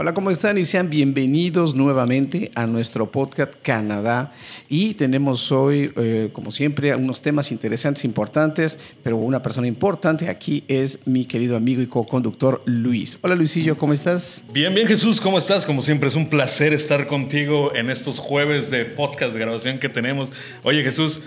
Hola, ¿cómo están? Y sean bienvenidos nuevamente a nuestro podcast Canadá. Y tenemos hoy, eh, como siempre, unos temas interesantes, importantes, pero una persona importante aquí es mi querido amigo y co-conductor Luis. Hola Luisillo, ¿cómo estás? Bien, bien Jesús, ¿cómo estás? Como siempre, es un placer estar contigo en estos jueves de podcast de grabación que tenemos. Oye Jesús,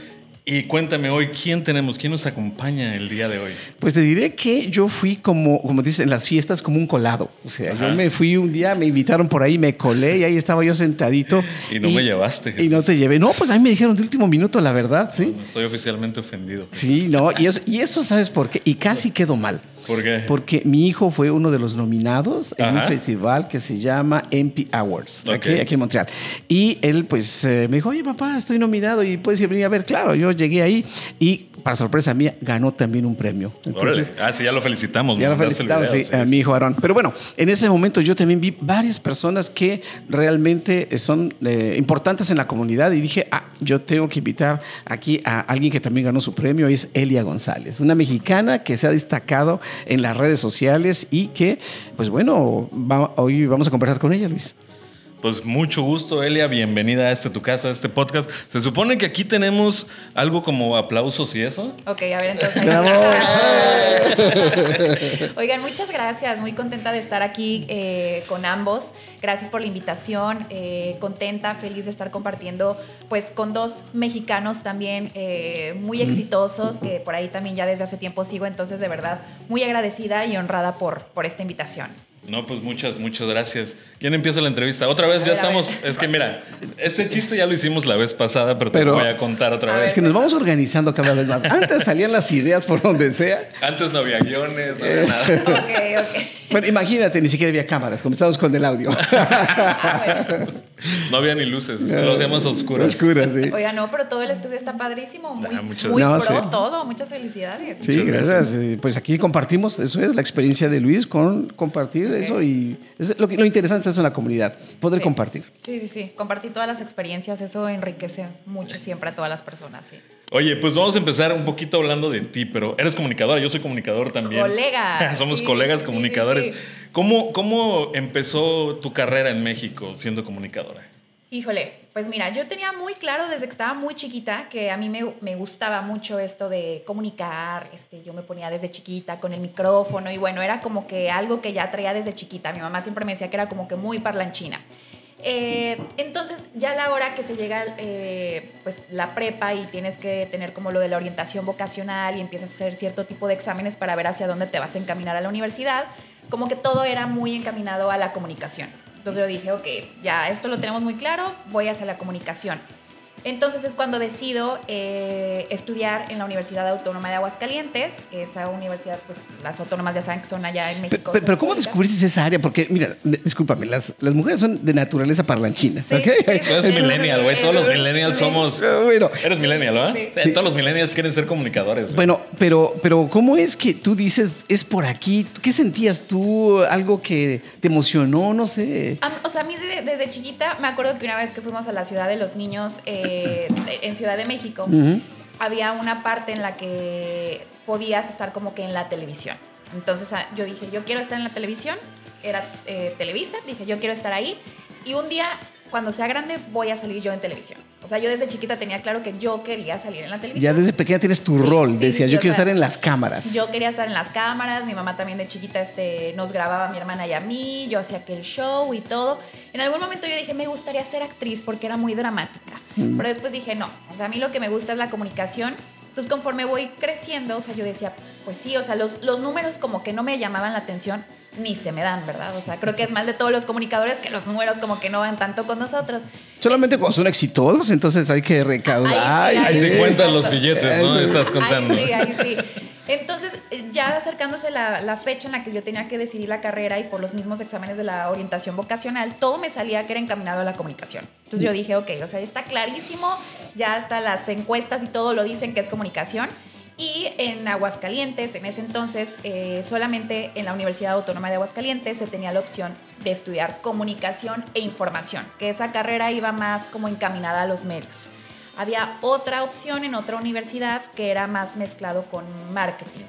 y cuéntame hoy, ¿quién tenemos? ¿Quién nos acompaña el día de hoy? Pues te diré que yo fui como, como dicen en las fiestas, como un colado. O sea, yo me fui un día, me invitaron por ahí, me colé y ahí estaba yo sentadito. Y no me llevaste. Jesús. Y no te llevé. No, pues a mí me dijeron de último minuto, la verdad, ¿sí? estoy oficialmente ofendido. Sí, no, y eso, y eso sabes por qué. Y casi quedó mal. ¿Por qué? Porque mi hijo fue uno de los nominados en un festival que se llama MP Awards, aquí, en Montreal. Y él, pues, eh, me dijo, oye, papá, estoy nominado y puedes venir a ver. Claro, yo llegué ahí y para sorpresa mía, ganó también un premio. Entonces, ah, sí, ya lo felicitamos. Ya lo felicitamos, sí, a mi hijo Aarón. Pero bueno, en ese momento yo también vi varias personas que realmente son eh, importantes en la comunidad y dije, ah, yo tengo que invitar aquí a alguien que también ganó su premio, es Elia González, una mexicana que se ha destacado en las redes sociales y que, pues bueno, hoy vamos a conversar con ella, Luis. Pues mucho gusto, Elia. Bienvenida a este tu casa, a este podcast. Se supone que aquí tenemos algo como aplausos y eso. Ok, a ver, entonces. Oigan, muchas gracias. Muy contenta de estar aquí eh, con ambos. Gracias por la invitación. Eh, contenta, feliz de estar compartiendo, pues, con dos mexicanos también eh, muy exitosos, que por ahí también ya desde hace tiempo sigo. Entonces, de verdad, muy agradecida y honrada por, por esta invitación. No, pues muchas, muchas gracias. ¿Quién empieza la entrevista? Otra vez ya estamos. Es que mira, este chiste ya lo hicimos la vez pasada, pero te lo voy a contar otra vez. Es que nos vamos organizando cada vez más. Antes salían las ideas por donde sea. Antes no había guiones, no había nada. ok, ok. Bueno, imagínate, ni siquiera había cámaras. Comenzamos con el audio. No había ni luces, lo hacíamos oscuras. Oscuras, sí. Oiga, no, pero todo el estudio está padrísimo. Muy, ah, muy pro todo. Muchas felicidades. Sí, gracias. Pues aquí compartimos, eso es la experiencia de Luis con compartir eso y es lo, lo interesante es eso en la comunidad, poder compartir. Sí, sí, sí. Compartir todas las experiencias, eso enriquece mucho siempre a todas las personas, sí. Oye, pues vamos a empezar un poquito hablando de ti, pero eres comunicadora, yo soy comunicador también. Colega. Somos colegas comunicadores. ¿Cómo, ¿Cómo empezó tu carrera en México siendo comunicadora? Híjole, pues mira, yo tenía muy claro desde que estaba muy chiquita que a mí me, me, gustaba mucho esto de comunicar, este, yo me ponía desde chiquita con el micrófono y bueno, era como que algo que ya traía desde chiquita. Mi mamá siempre me decía que era como que muy parlanchina. Eh, entonces, ya a la hora que se llega eh, pues, la prepa y tienes que tener como lo de la orientación vocacional y empiezas a hacer cierto tipo de exámenes para ver hacia dónde te vas a encaminar a la universidad, como que todo era muy encaminado a la comunicación. Entonces yo dije, ok, ya esto lo tenemos muy claro, voy hacia la comunicación. Entonces es cuando decido eh, estudiar en la Universidad Autónoma de Aguascalientes. Esa universidad, pues las autónomas ya saben que son allá en México. Pero, ¿cómo descubriste esa área? Porque, mira, discúlpame, las, las mujeres son de naturaleza parlanchinas. Sí, Eres millennial, güey. Todos los millennials somos. Bueno, Eres millennial, ¿no? Sí. Todos los millennials quieren ser comunicadores. Bueno, pero, pero ¿cómo es que tú dices es por aquí? ¿Qué sentías tú? ¿Algo que te emocionó? No sé. o sea, a mí desde, chiquita me acuerdo que una vez que fuimos a la ciudad de los niños. Eh, en Ciudad de México, había una parte en la que podías estar como que en la televisión. Entonces ah, yo dije, yo quiero estar en la televisión, era eh, Televisa, dije, yo quiero estar ahí. Y un día cuando sea grande voy a salir yo en televisión. O sea, yo desde chiquita tenía claro que yo quería salir en la televisión. Ya desde pequeña tienes tu rol, decías, yo quiero estar en las cámaras. Yo quería estar en las cámaras, mi mamá también de chiquita este, nos grababa a mi hermana y a mí, yo hacía aquel show y todo. En algún momento yo dije, me gustaría ser actriz porque era muy dramática. Mm. Pero después dije, no, o sea, a mí lo que me gusta es la comunicación entonces, conforme voy creciendo, o sea, yo decía, pues sí, o sea, los, los números como que no me llamaban la atención, ni se me dan, ¿verdad? O sea, creo que es mal de todos los comunicadores que los números como que no van tanto con nosotros. Solamente cuando son exitosos, entonces hay que recaudar. Ahí, se cuentan los billetes, ¿no? Estás contando. Ahí sí, ahí sí. Entonces, ya acercándose la, la, fecha en la que yo tenía que decidir la carrera y por los mismos exámenes de la orientación vocacional, todo me salía que era encaminado a la comunicación. Entonces yo dije, ok, o sea, está clarísimo, ya hasta las encuestas y todo lo dicen que es comunicación. Y en Aguascalientes, en ese entonces, eh, solamente en la Universidad Autónoma de Aguascalientes se tenía la opción de estudiar comunicación e información, que esa carrera iba más como encaminada a los medios. Había otra opción en otra universidad que era más mezclado con marketing.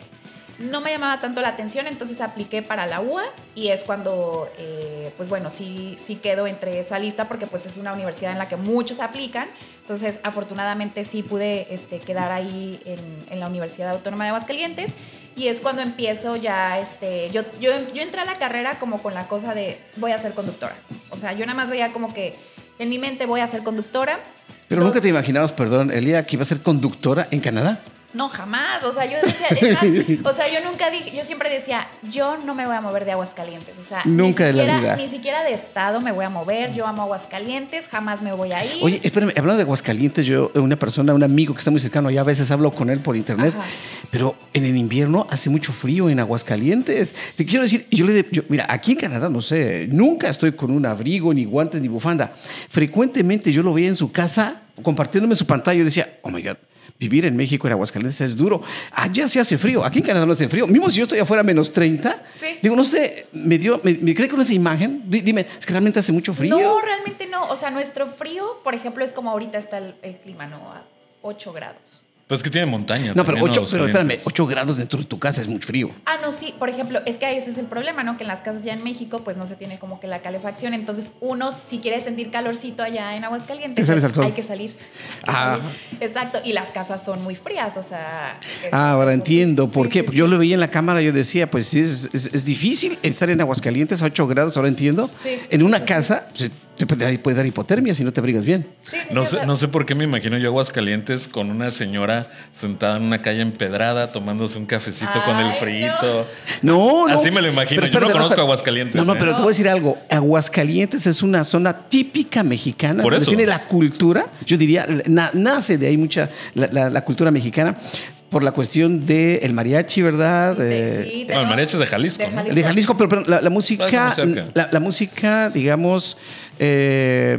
No me llamaba tanto la atención, entonces apliqué para la UA y es cuando, eh, pues bueno, sí, sí quedo entre esa lista porque pues es una universidad en la que muchos aplican. Entonces, afortunadamente sí pude este, quedar ahí en, en la Universidad Autónoma de Aguascalientes y es cuando empiezo ya, este, yo, yo, yo entré a la carrera como con la cosa de voy a ser conductora. O sea, yo nada más veía como que en mi mente voy a ser conductora. Pero nunca te imaginabas, perdón, Elia, que iba a ser conductora en Canadá. No, jamás. O sea, yo decía, más, o sea, yo nunca dije, yo siempre decía, yo no me voy a mover de Aguascalientes. O sea, Nunca ni de la siquiera, vida. Ni siquiera de estado me voy a mover. Yo amo Aguascalientes, jamás me voy a ir. Oye, espérame, hablando de Aguascalientes, yo, una persona, un amigo que está muy cercano, ya a veces hablo con él por internet, Ajá. pero en el invierno hace mucho frío en Aguascalientes. Te quiero decir, yo le de- yo- mira, aquí en Canadá, no sé, nunca estoy con un abrigo, ni guantes, ni bufanda. Frecuentemente yo lo veía en su casa, compartiéndome su pantalla, y decía, oh my God. Vivir en México, en Aguascalientes, es duro. Allá se hace frío. Aquí en Canadá no hace frío. Mismo si yo estoy afuera a menos 30. Sí. Digo, no sé, me dio, me, me quedé con esa imagen. Di- Dime, es que realmente hace mucho frío. No, realmente no. O sea, nuestro frío, por ejemplo, es como ahorita está el, el clima, ¿no? A 8 grados. Pues que tiene montaña. No, pero, ocho, pero espérame, Aguascalientes. 8 grados dentro de tu casa es mucho frío. Ah, no, sí, por ejemplo, es que ese es el problema, ¿no? Que en las casas ya en México, pues no se tiene como que la calefacción. Entonces, uno, si quiere sentir calorcito allá en Aguascalientes, pues, al sol. hay que salir. Ah. Exacto. Y las casas son muy frías, o sea. es- Ah, ahora entiendo. ¿Por Sí, qué? Yo lo veía en la cámara, yo decía, pues sí, es, es- es difícil estar en Aguascalientes a 8 grados, ahora entiendo. Sí. En una casa te puede, puede dar hipotermia si no te abrigas bien. Sí, sí, No sí, sé, no sé por qué me imagino yo Aguascalientes con una señora sentada en una calle empedrada tomándose un cafecito con el frito. No, no. Así me lo imagino. Pero Yo no conozco. Aguascalientes, No, no, ¿eh? pero te voy a decir algo. Aguascalientes es una zona típica mexicana. Por donde eso. Tiene la cultura, yo diría, na- nace de ahí mucha la, la- la cultura mexicana por la cuestión del mariachi, ¿verdad? de- Eh, sí, No, el mariachi es de Jalisco. de ¿no? Jalisco. De Jalisco, pero, pero la, la música, la, la música, digamos, eh,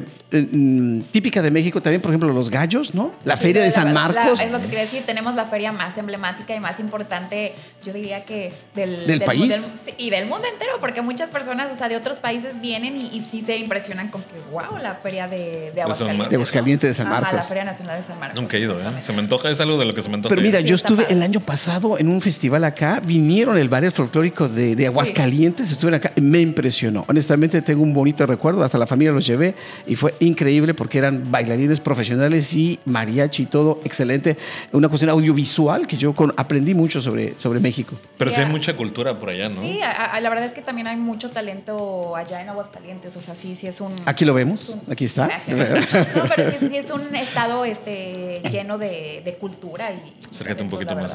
típica de México también, por ejemplo, los gallos, ¿no? La Sí, feria de la- San la- Marcos. es lo que quería decir, tenemos la feria más emblemática y más importante, yo diría que del, ¿Del país? del- sí, y del mundo entero, porque muchas personas, o sea, de otros países vienen y, y sí se impresionan con que, wow, la feria de, de Aguascalientes. De Aguascalientes de San Ajá, Marcos. la feria nacional de San Marcos. Nunca he ido, ¿eh? Se me antoja, es algo de lo que se me antoja. Pero mira, Sí, yo estuve padre. el año pasado en un festival acá, vinieron el ballet folclórico de, de Aguascalientes, estuvieron acá, me impresionó. Honestamente tengo un bonito recuerdo, hasta la familia los llevé y fue increíble porque eran bailarines profesionales y mariachi y todo, excelente. Una cuestión audiovisual que yo con- aprendí mucho sobre, sobre México. Pero sí Sí, hay mucha cultura por allá, ¿no? Sí, a- a- la verdad es que también hay mucho talento allá en Aguascalientes, o sea, sí, sí es un... Aquí lo vemos, aquí está. Gracias. No, pero sí, sí es un estado este, lleno de, de cultura y... Acércate un poquito más.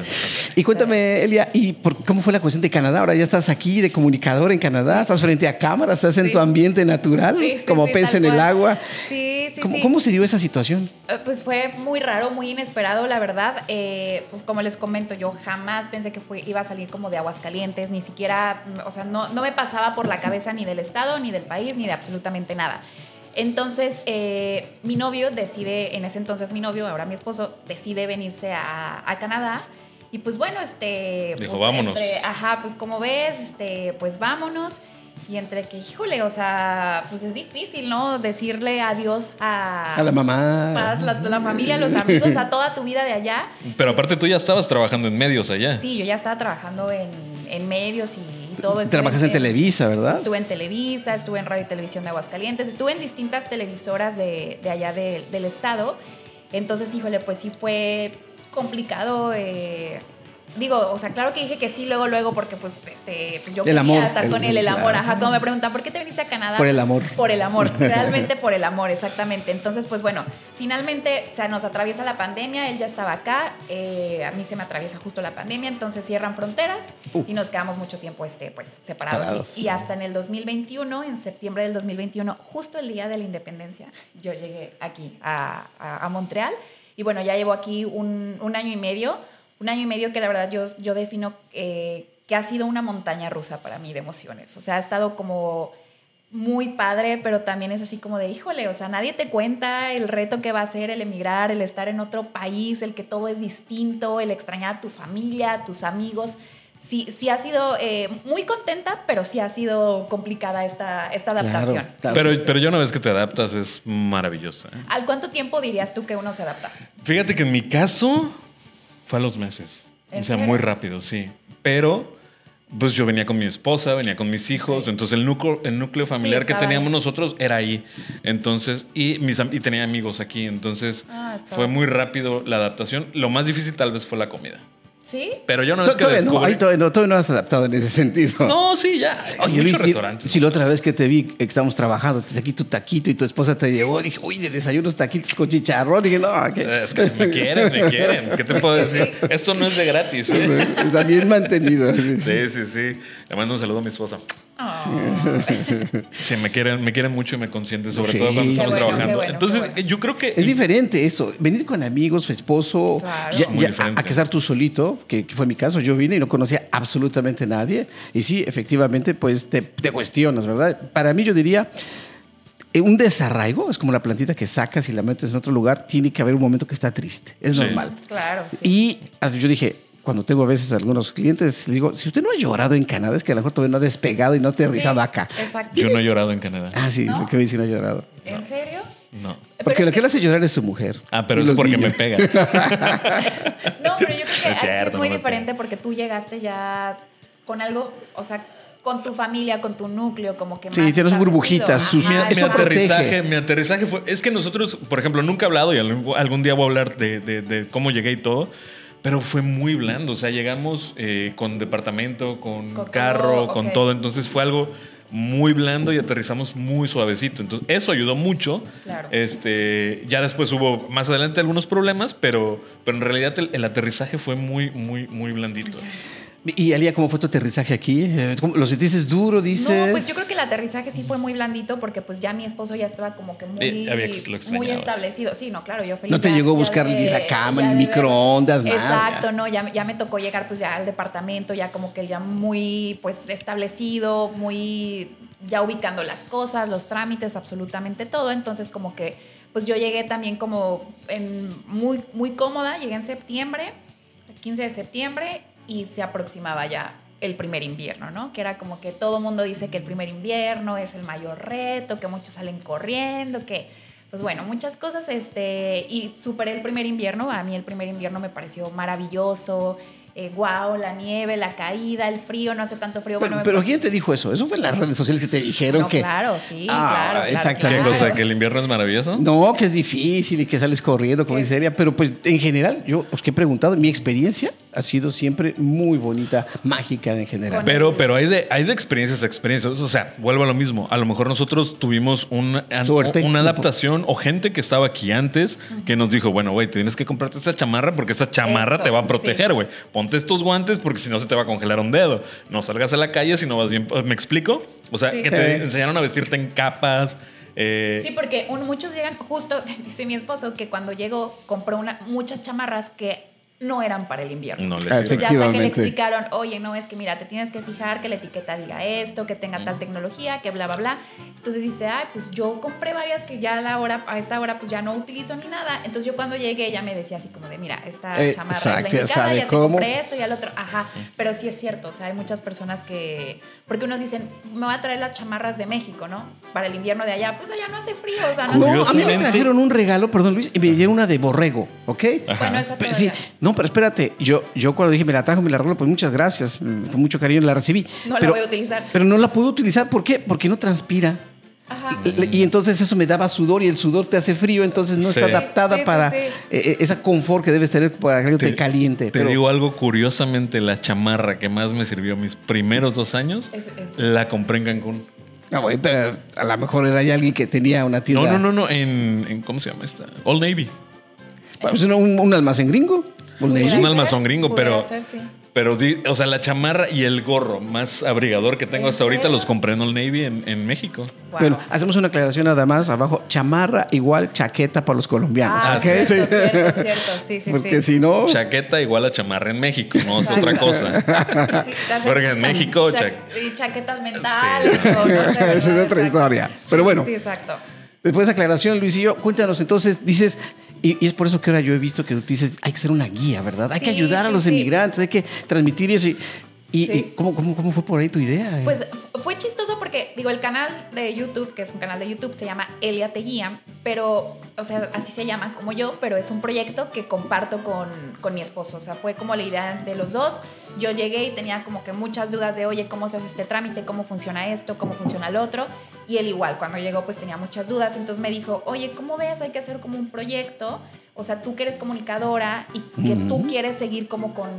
Y cuéntame, Elia, ¿y por- cómo fue la cuestión de Canadá? Ahora ya estás aquí de comunicador en Canadá, estás frente a cámara, estás en Sí. tu ambiente natural, Sí, sí, como sí, pez en el agua. Sí, sí, ¿Cómo, sí. cómo se dio esa situación? Eh, Pues fue muy raro, muy inesperado, la verdad. Eh, pues como les comento, yo jamás pensé que fue, iba a salir como de Aguascalientes, ni siquiera, o sea, no, no me pasaba por la cabeza ni del estado, ni del país, ni de absolutamente nada. Entonces, eh, mi novio decide, en ese entonces mi novio, ahora mi esposo, decide venirse a, a Canadá. Y pues bueno, este... Dijo, pues, "Vámonos". entre- ajá, pues como ves, este, pues vámonos. Y entre que, híjole, o sea, pues es difícil, ¿no? Decirle adiós a, A la mamá. a la, la familia, a los amigos, a toda tu vida de allá. Pero aparte tú ya estabas trabajando en medios allá. Sí, yo ya estaba trabajando en, en medios y todo. Estuve Trabajas en Televisa, ¿verdad? Estuve en Televisa, estuve en Radio y Televisión de Aguascalientes, estuve en distintas televisoras de, de allá de- del estado. Entonces, híjole, pues sí fue complicado. eh, Digo, o sea, claro que dije que sí luego, luego, porque pues este, yo El quería amor, estar el- con él, el amor. Ajá, como me preguntan, ¿por qué te viniste a Canadá? Por el amor. Por el amor, realmente por el amor, exactamente. Entonces, pues bueno, finalmente se nos atraviesa la pandemia, él ya estaba acá, eh, a mí se me atraviesa justo la pandemia, entonces cierran fronteras Uh. y nos quedamos mucho tiempo este, pues, separados. Parados. Y, y hasta en el 2021, en septiembre del 2021, justo el día de la independencia, yo llegué aquí a, a- a Montreal y bueno, ya llevo aquí un, un año y medio, un año y medio que la verdad yo, yo defino eh, que ha sido una montaña rusa para mí de emociones. O sea, ha estado como muy padre, pero también es así como de, híjole, o sea, nadie te cuenta el reto que va a ser el emigrar, el estar en otro país, el que todo es distinto, el extrañar a tu familia, a tus amigos. Sí, sí ha sido eh, muy contenta, pero sí ha sido complicada esta, esta Claro, adaptación. claro. Pero, pero ya una vez que te adaptas es maravillosa. ¿eh? ¿Al cuánto tiempo dirías tú que uno se adapta? Fíjate que en mi caso fue a los meses. ¿En O sea, serio? muy rápido, sí. pero pues yo venía con mi esposa, venía con mis hijos, Sí. entonces el núcleo, el núcleo familiar que teníamos ahí. nosotros era ahí. Entonces, y, mis, y tenía amigos aquí, entonces Ah, fue muy rápido la adaptación. Lo más difícil tal vez fue la comida. ¿Sí? Pero yo no es que todavía, no, ahí todavía, no, todavía no has adaptado en ese sentido. No, sí, ya. Hay Oye, Luis, si, restaurantes. si la otra vez que te vi, que estábamos trabajando, te saqué aquí tu taquito y tu esposa te llevó, dije, uy, de desayunos taquitos con chicharrón. Dije, no, que Es que si me quieren, me quieren. ¿Qué te puedo decir? Esto no es de gratis. ¿eh? está bien mantenido. Sí, sí, sí. Le mando un saludo a mi esposa. Sí, me quieren, me quieren mucho y me consienten, sobre Sí. todo cuando estamos bueno, trabajando. bueno, Entonces, bueno. yo creo que. Es diferente eso, venir con amigos, su esposo, Claro. ya- Muy ya, diferente. a, a que estar tú solito, que, que fue mi caso, yo vine y no conocía absolutamente a nadie. Y sí, efectivamente, pues te, te cuestionas, ¿verdad? Para mí yo diría, eh, un desarraigo, es como la plantita que sacas y la metes en otro lugar, tiene que haber un momento que está triste, es Sí. normal. Claro, sí. Y así yo dije, cuando tengo a veces algunos clientes, les digo, si usted no ha llorado en Canadá, es que a lo mejor todavía no ha despegado y no ha aterrizado Sí, acá. Exacto. Yo no he llorado en Canadá. Ah, sí, ¿No? lo que me dicen no ha llorado. ¿En serio? No. Porque Pero lo que le hace llorar es su mujer. Ah, pero es porque me pega. No, pero yo creo que Es ahí sí cierto, es muy no diferente pega. porque tú llegaste ya con algo, o sea, con tu familia, con tu núcleo, como que Sí, más tienes burbujitas, sus- Mi, Ajá, aterrizaje, mi aterrizaje fue. Es que nosotros, por ejemplo, nunca he hablado y algún, algún día voy a hablar de, de- de cómo llegué y todo. Pero fue muy blando. O sea, llegamos eh, con departamento, con, Con carro, todo, con todo. Entonces fue algo muy blando y aterrizamos muy suavecito. Entonces, eso ayudó mucho. Claro. Este, ya después hubo más adelante algunos problemas, pero, pero en realidad el, el aterrizaje fue muy, muy, muy blandito. Y Alía, ¿cómo fue tu aterrizaje aquí? Eh, ¿cómo- ¿Lo sentiste duro, dices? No, pues yo creo que el aterrizaje sí fue muy blandito porque pues ya mi esposo ya estaba como que muy, Eh, muy establecido. Sí, no, claro, yo feliz. No te ya- llegó a buscar de- ni la cama, ni microondas, nada. Exacto, no, ya, me- ya me tocó llegar pues ya al departamento, ya como que ya muy pues establecido, muy ya ubicando las cosas, los trámites, absolutamente todo. Entonces como que pues yo llegué también como en muy, muy cómoda, llegué en septiembre, el 15 de septiembre, y se aproximaba ya el primer invierno, ¿no? Que era como que todo mundo dice que el primer invierno es el mayor reto, que muchos salen corriendo, que, pues bueno, muchas cosas, este, y superé el primer invierno, a mí el primer invierno me pareció maravilloso, eh, wow, la nieve, la caída, el frío, no hace tanto frío. Pero, bueno, pero ¿quién te dijo eso? Eso fue en las redes sociales que te dijeron No, que... claro, sí, Ah, claro, claro, exactamente. ¿Qué cosa? ¿Que el invierno es maravilloso? No, que es difícil y que sales corriendo como ¿Qué? en seria, pero pues en general, yo os que he preguntado, mi experiencia ha sido siempre muy bonita, mágica en general. Pero, pero hay de, hay de experiencias a experiencias. O sea, vuelvo a lo mismo. A lo mejor nosotros tuvimos una, Suerte. una adaptación o gente que estaba aquí antes que nos dijo, bueno, güey, tienes que comprarte esa chamarra porque esa chamarra Eso, te va a sí. proteger, güey. Ponte estos guantes porque si no se te va a congelar un dedo. No salgas a la calle si no vas bien. ¿Me explico? O sea, Sí. que te enseñaron a vestirte en capas. eh, Sí, porque un- muchos llegan, justo dice mi esposo que cuando llegó compró una, muchas chamarras que no eran para el invierno. no les. Entonces, ya hasta que le explicaron, oye, no, es que mira, te tienes que fijar que la etiqueta diga esto, que tenga tal tecnología, que bla, bla, bla. Entonces dice, ay, pues yo compré varias que ya a, la hora, a esta hora pues ya no utilizo ni nada. Entonces yo cuando llegué ella me decía así como de, mira, esta Eh, chamarra exacto, es ya la indicada, sabe ya te cómo. compré esto y al otro. Ajá, pero sí es cierto, o sea, hay muchas personas que, porque unos dicen, me voy a traer las chamarras de México, ¿no? Para el invierno de allá, pues allá no hace frío, o sea, no, No, hace a mí me trajeron un regalo, perdón Luis, y me dieron una de borrego, ¿ok? Ajá. Bueno, esa sí, no, pero espérate, yo, yo cuando dije me la trajo, me la arreglo, pues muchas gracias, mm, con mucho cariño la recibí. No la pero, voy a utilizar. Pero no la puedo utilizar, ¿por qué? Porque no transpira. Ajá. Y, y entonces eso me daba sudor y el sudor te hace frío, entonces no Sí. está adaptada Sí, sí, para sí. eh, eh, esa confort que debes tener para que te, caliente. Te pero- digo algo curiosamente, la chamarra que más me sirvió mis primeros dos años, Es- es- la compré en Cancún. Ah, güey, pero a lo mejor era ya alguien que tenía una No, tienda. no, no, no, en, en- ¿cómo se llama esta? Old Navy. Pues un, un almacén gringo. Un Es un ser, almazón gringo, pero, ser, sí. pero o sea, la chamarra y el gorro más abrigador que tengo ¿En hasta ahorita los compré en Old Navy en, en México. Wow. Bueno, hacemos una aclaración nada más abajo. Chamarra igual chaqueta para los colombianos. Ah, ¿ok? cierto, Sí. cierto, cierto, sí, sí, Porque sí. si no... Chaqueta igual a chamarra en México, no es otra cosa. Sí, Porque en cha- México, cha- cha- y chaquetas mentales o no sé. Esa es otra historia. Pero Sí, bueno. Sí, exacto. Después de esa aclaración, Luisillo, cuéntanos entonces, dices, y, y es por eso que ahora yo he visto que tú dices, hay que ser una guía, ¿verdad? Hay que ayudar a sí, los sí. inmigrantes, hay que transmitir eso. ¿Y, y- Sí. y cómo, cómo, cómo fue por ahí tu idea? eh? Pues fue chistoso porque, digo, el canal de YouTube, que es un canal de YouTube, se llama Elia Te Guía. pero, o sea, así se llama como yo, pero es un proyecto que comparto con, con, mi esposo. O sea, fue como la idea de los dos. Yo llegué y tenía como que muchas dudas de, oye, ¿cómo se hace este trámite? ¿Cómo funciona esto? ¿Cómo funciona el otro? Y él igual, cuando llegó, pues tenía muchas dudas. Entonces me dijo, oye, ¿cómo ves? Hay que hacer como un proyecto. O sea, tú que eres comunicadora y que tú quieres seguir como con,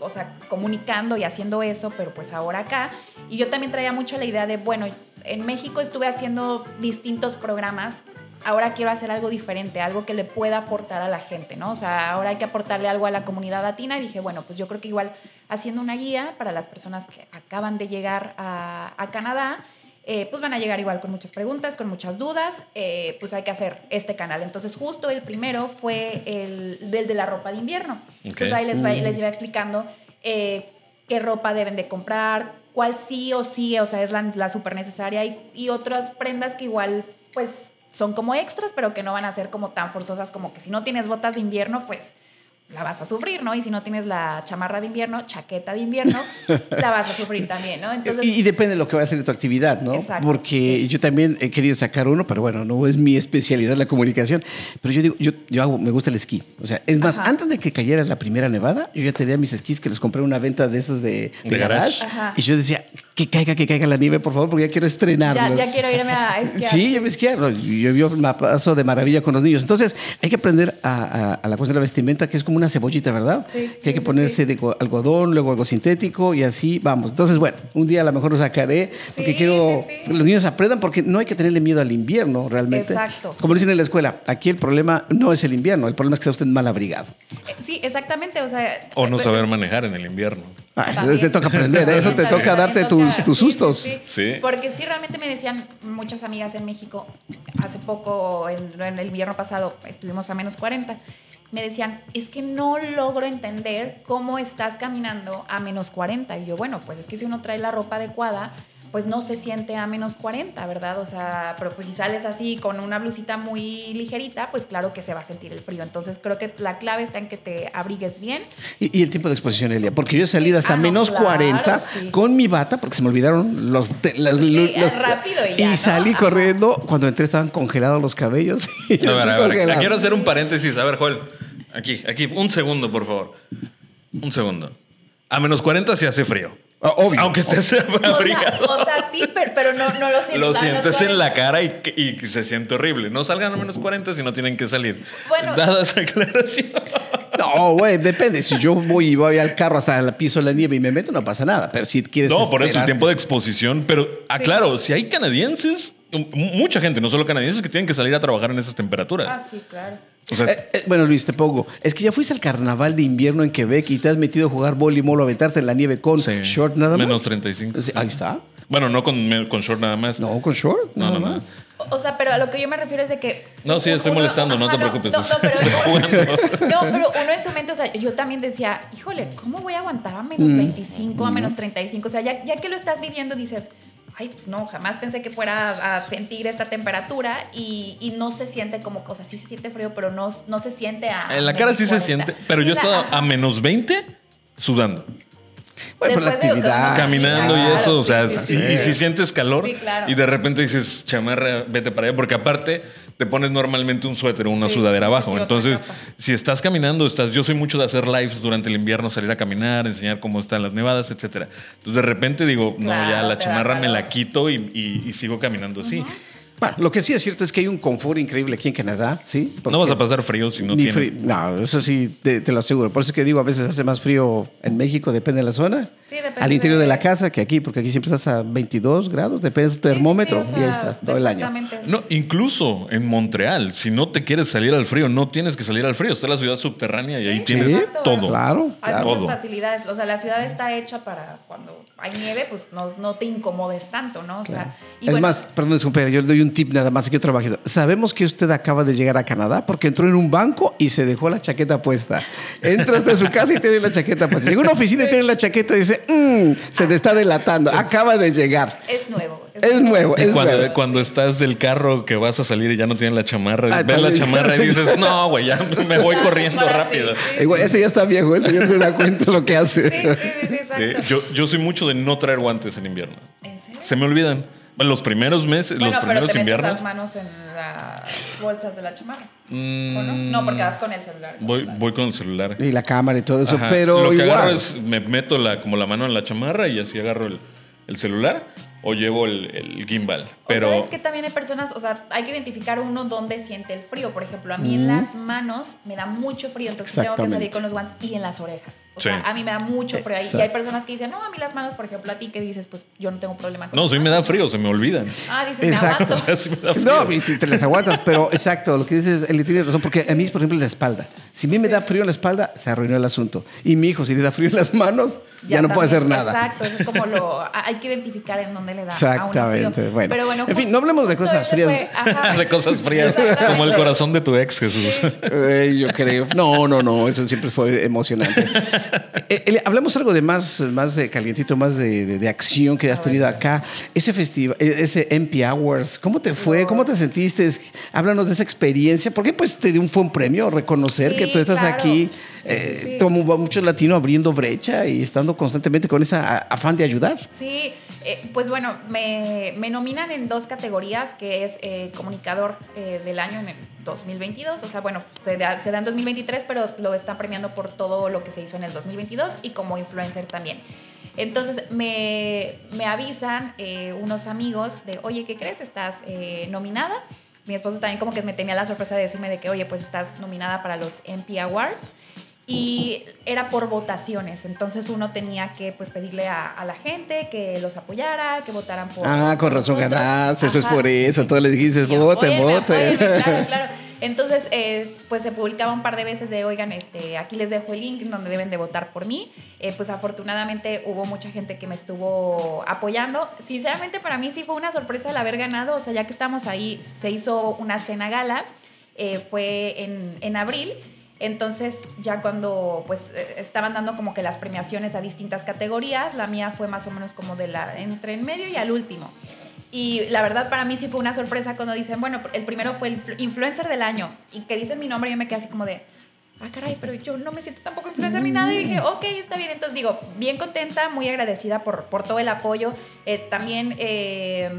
o sea, comunicando y haciendo eso, pero pues ahora acá. Y yo también traía mucho la idea de, bueno, en México estuve haciendo distintos programas ahora quiero hacer algo diferente, algo que le pueda aportar a la gente, ¿no? O sea, ahora hay que aportarle algo a la comunidad latina y dije, bueno, pues yo creo que igual haciendo una guía para las personas que acaban de llegar a, Canadá, eh, pues van a llegar igual con muchas preguntas, con muchas dudas, eh, pues hay que hacer este canal. Entonces justo el primero fue el del de la ropa de invierno. Entonces ahí les, les iba explicando eh, qué ropa deben de comprar, cuál sí o sí, o sea, es la, la súper necesaria y, y otras prendas que igual pues son como extras, pero que no van a ser como tan forzosas como que si no tienes botas de invierno, pues la vas a sufrir, ¿no? Y si no tienes la chamarra de invierno, chaqueta de invierno, la vas a sufrir también, ¿no? Entonces, y, depende de lo que va a ser de tu actividad, ¿no? Exacto, Porque yo también he querido sacar uno, pero bueno, no es mi especialidad la comunicación. Pero yo digo, yo, yo hago, me gusta el esquí. O sea, es más, antes de que cayera la primera nevada, yo ya tenía mis esquís que les compré una venta de esas de, de, garage. Y yo decía, que caiga, que caiga la nieve, por favor, porque ya quiero estrenarlo. Ya, ya quiero irme a esquiar. Sí, yo me esquiar. Yo, yo me paso de maravilla con los niños. Entonces, hay que aprender a, a la cuestión de la vestimenta, que es como una cebollita, ¿verdad? Sí. Que hay que ponerse de algodón, luego algo sintético y así vamos. Entonces, bueno, un día a lo mejor lo sacaré porque quiero que los niños aprendan porque no hay que tenerle miedo al invierno realmente. Exacto. Como dicen en la escuela, aquí el problema no es el invierno, el problema es que está usted mal abrigado. Eh, sí, exactamente. O, sea, o no saber manejar en el invierno. te toca aprender, eso te toca darte tus, tus sustos. Sí, Porque sí, realmente me decían muchas amigas en México, hace poco, en, en el invierno pasado, estuvimos a menos 40 me decían, es que no logro entender cómo estás caminando a menos 40. Y yo, bueno, pues es que si uno trae la ropa adecuada, pues no se siente a menos 40, ¿verdad? O sea, pero pues si sales así con una blusita muy ligerita, pues claro que se va a sentir el frío. Entonces creo que la clave está en que te abrigues bien. Y, el tiempo de exposición, Elia, porque yo he salido hasta ah, menos 40 con mi bata, porque se me olvidaron los... los, rápido y, y salí corriendo, cuando entré estaban congelados los cabellos. a ver, a ver, quiero hacer un paréntesis. A ver, Joel, aquí, aquí, un segundo, por favor. Un segundo. A menos 40 se hace frío. Ah, Aunque estés abrigado. O sea, sí, pero, no, lo sientes. Lo sientes en la cara y, y, se siente horrible. No salgan a menos 40 si no tienen que salir. Bueno. Dada esa aclaración. No, güey, depende. Si yo voy y voy al carro hasta el piso de la nieve y me meto, no pasa nada. Pero si quieres. No, por eso el tiempo de exposición. Pero, aclaro, si hay canadienses, mucha gente, no solo canadienses, que tienen que salir a trabajar en esas temperaturas. Ah, sí, claro. Eh, eh, bueno, Luis, te pongo. Es que ya fuiste al carnaval de invierno en Quebec y te has metido a jugar voleibol o aventarte en la nieve con short nada más. Menos 35. Ahí está. Bueno, no con, con, short nada más. No, con short. No, nada más. O sea, pero a lo que yo me refiero es de que. No, sí, estoy molestando, no te preocupes. No, no, pero, no, pero uno en su mente, o sea, yo también decía, híjole, ¿cómo voy a aguantar a menos 25, a menos 35? O sea, ya, ya que lo estás viviendo, dices, ay, pues no, jamás pensé que fuera a sentir esta temperatura y, no se siente como, o sea, sí se siente frío, pero no, no se siente a... En la cara sí se siente, pero yo he estado a menos 20 sudando. Bueno, por la actividad. Caminando y eso, o sea, y, si sientes calor y de repente dices, chamarra, vete para allá, porque aparte te pones normalmente un suéter o una sudadera abajo. Entonces, si estás caminando, estás, yo soy mucho de hacer lives durante el invierno, salir a caminar, enseñar cómo están las nevadas, etcétera. Entonces, de repente digo, no, ya la chamarra me la quito y, sigo caminando así. Bueno, lo que sí es cierto es que hay un confort increíble aquí en Canadá, ¿sí? no vas a pasar frío si no tienes... No, eso sí te, lo aseguro. Por eso es que digo, a veces hace más frío en México, depende de la zona. Sí, depende. Al interior de... la casa que aquí, porque aquí siempre estás a 22 grados, depende de tu termómetro y ahí está, todo el año. No, incluso en Montreal, si no te quieres salir al frío, no tienes que salir al frío. Está la ciudad subterránea y ahí tienes todo. Claro, Hay muchas facilidades. O sea, la ciudad está hecha para cuando hay nieve, pues no, no te incomodes tanto, ¿no? O sea, es más, perdón, disculpe, yo le doy un tip nada más que otro Sabemos que usted acaba de llegar a Canadá porque entró en un banco y se dejó la chaqueta puesta. Entra usted a su casa y tiene la chaqueta puesta. Llega a una oficina y tiene la chaqueta y dice, mm, se te está delatando, acaba de llegar. Es nuevo. Es, nuevo. Es cuando, nuevo. cuando estás del carro que vas a salir y ya no tienes la chamarra, ah, ves la chamarra y dices, no, güey, ya me voy corriendo rápido. ese ya está viejo, ese ya se da cuenta lo que hace. Sí, sí, sí, yo, yo soy mucho de no traer guantes en invierno. ¿En serio? Se me olvidan. los primeros meses, los primeros pero te inviernos. las manos en las bolsas de la chamarra. no? no? porque vas con el celular. Voy, voy con el celular. Y la cámara y todo eso, pero Lo que igual. agarro es, me meto la, como la mano en la chamarra y así agarro el, el celular o llevo el, el gimbal. Pero... Sabes que también hay personas, o sea, hay que identificar uno dónde siente el frío. Por ejemplo, a mí en las manos me da mucho frío, entonces tengo que salir con los guantes y en las orejas. O sea, a mí me da mucho frío. Y hay personas que dicen, no, a mí las manos, por ejemplo, a ti que dices, pues yo no tengo problema con No, sí me da frío, se me olvidan. Ah, dices, exacto. me aguanto. sí me da frío. No, y te, las aguantas, pero exacto, lo que dices, él tiene razón, porque a mí, por ejemplo, la espalda. Si a mí me da frío en la espalda, se arruinó el asunto. Y mi hijo, si le da frío en las manos, ya, no puede hacer nada. Exacto, eso es como lo. Hay que identificar en dónde le da. Exactamente. A uno bueno. Pero bueno, en fin, no hablemos de cosas frías. de cosas frías. Como el corazón de tu ex, Jesús. Eh, yo creo. No, no, no. Eso siempre fue emocionante. Eh, hablemos algo de más, más de calientito, más de, de, de acción que has tenido acá. Ese festival, ese MP Hours, ¿cómo te fue? ¿Cómo te sentiste? Háblanos de esa experiencia. ¿Por qué pues te dio un, fue un premio reconocer que tú estás claro. aquí? Sí, eh, sí, como mucho latino abriendo brecha y estando constantemente con esa afán de ayudar. Sí, eh, pues bueno, me, me, nominan en dos categorías, que es eh, comunicador eh, del año en el 2022, o sea, bueno, se da, en 2023, pero lo están premiando por todo lo que se hizo en el 2022 y como influencer también. Entonces me, me avisan eh, unos amigos de, oye, ¿qué crees? Estás eh, nominada. Mi esposo también como que me tenía la sorpresa de decirme de que, oye, pues estás nominada para los MP Awards y era por votaciones. Entonces uno tenía que pues pedirle a, a, la gente que los apoyara, que votaran por. Ah, con razón ganaste, eso es por eso. Todos les dijiste, voten, voten. Claro, claro. Entonces, eh, pues se publicaba un par de veces de, oigan, este, aquí les dejo el link donde deben de votar por mí. Eh, pues afortunadamente hubo mucha gente que me estuvo apoyando. Sinceramente, para mí sí fue una sorpresa el haber ganado. O sea, ya que estamos ahí, se hizo una cena gala, eh, fue en, en abril. Entonces, ya cuando pues estaban dando como que las premiaciones a distintas categorías, la mía fue más o menos como de la entre en medio y al último. Y la verdad para mí sí fue una sorpresa cuando dicen, bueno, el primero fue el influencer del año y que dicen mi nombre yo me quedé así como de, ah, caray, pero yo no me siento tampoco influencer ni nada. Y dije, ok, está bien. Entonces digo, bien contenta, muy agradecida por, por todo el apoyo. Eh, también... Eh,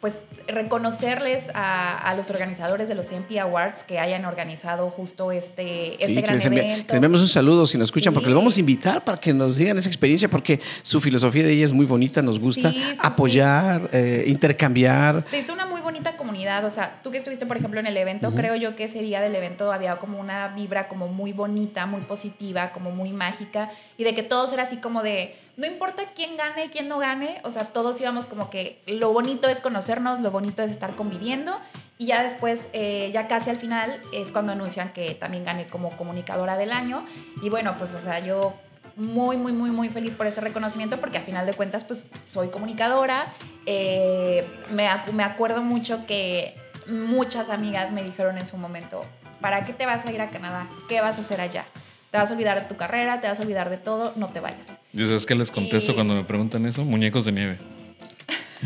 pues reconocerles a, a, los organizadores de los MP Awards que hayan organizado justo este, este sí, gran les evento. Les enviamos un saludo si nos escuchan, sí. porque les vamos a invitar para que nos digan esa experiencia, porque su filosofía de ella es muy bonita, nos gusta sí, apoyar, eh, intercambiar. Se hizo una muy bonita comunidad, o sea, tú que estuviste, por ejemplo, en el evento, uh -huh. creo yo que ese día del evento había como una vibra como muy bonita, muy positiva, como muy mágica, y de que todos era así como de no importa quién gane, quién no gane, o sea, todos íbamos como que lo bonito es conocernos, lo bonito es estar conviviendo y ya después, eh, ya casi al final, es cuando anuncian que también gané como comunicadora del año y bueno, pues, o sea, yo muy, muy, muy, muy feliz por este reconocimiento porque a final de cuentas, pues, soy comunicadora, eh, me, me acuerdo mucho que muchas amigas me dijeron en su momento, ¿para qué te vas a ir a Canadá? ¿Qué vas a hacer allá? Te vas a olvidar de tu carrera, te vas a olvidar de todo, no te vayas. ¿Y sabes qué les contesto y... cuando me preguntan eso? Muñecos de nieve.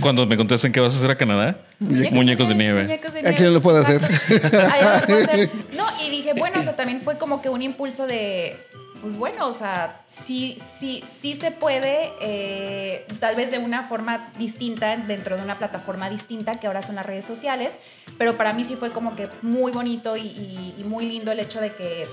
Cuando me contesten qué vas a hacer a Canadá, muñecos, muñecos de, nieve. Muñecos de nieve. Aquí no lo puedo hacer. lo puedo hacer. No, y dije, bueno, o sea, también fue como que un impulso de, pues bueno, o sea, sí, sí, sí se puede, eh, tal vez de una forma distinta, dentro de una plataforma distinta, que ahora son las redes sociales, pero para mí sí fue como que muy bonito y, muy lindo el hecho de que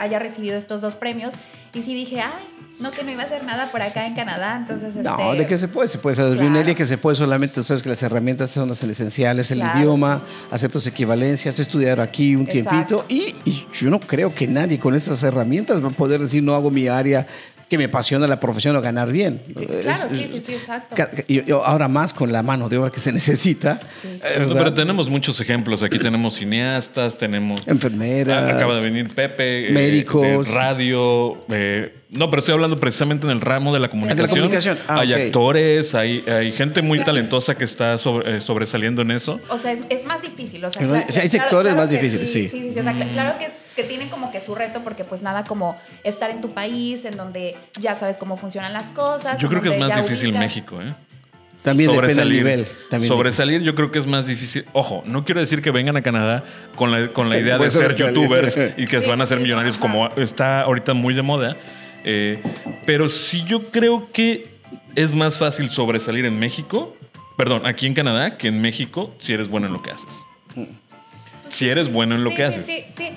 haya recibido estos dos premios. Y sí dije, ay, no, que no iba a hacer nada por acá en Canadá, entonces... No, este, de que se puede, se puede saber claro. bien, que se puede solamente, sabes que las herramientas son las esenciales, el claro, idioma, sí. hacer tus equivalencias, estudiar aquí un tiempito y, y, yo no creo que nadie con estas herramientas va a poder decir no hago mi área que me apasiona la profesión o ganar bien. Claro, es, sí, sí, sí, exacto. Y, y, ahora más con la mano de obra que se necesita. Sí. No, pero tenemos muchos ejemplos. Aquí tenemos cineastas, tenemos... Enfermeras. Acaba de venir Pepe. Médicos. Eh, radio. Eh, no, pero estoy hablando precisamente en el ramo de la comunicación. De la comunicación. Ah, hay okay. actores, hay, hay, gente muy talentosa que está sobre, eh, sobresaliendo en eso. O sea, es, es más difícil. O sea, claro, hay sectores claro, claro más difíciles, sí. Sí, sí, sí. O sea, claro que, es, que tienen como que su reto porque pues nada como estar en tu país, en donde ya sabes cómo funcionan las cosas. Yo creo que es más difícil. México, ¿eh? También depende del nivel. También sobresalir yo creo que es más difícil. Ojo, no quiero decir que vengan a Canadá con la, con la idea de ser youtubers y que sí, van a ser millonarios ajá. como está ahorita muy de moda. Eh, pero sí yo creo que es más fácil sobresalir en México perdón, aquí en Canadá que en México si eres bueno en lo que haces. Si eres bueno en lo que haces. Sí, sí, sí.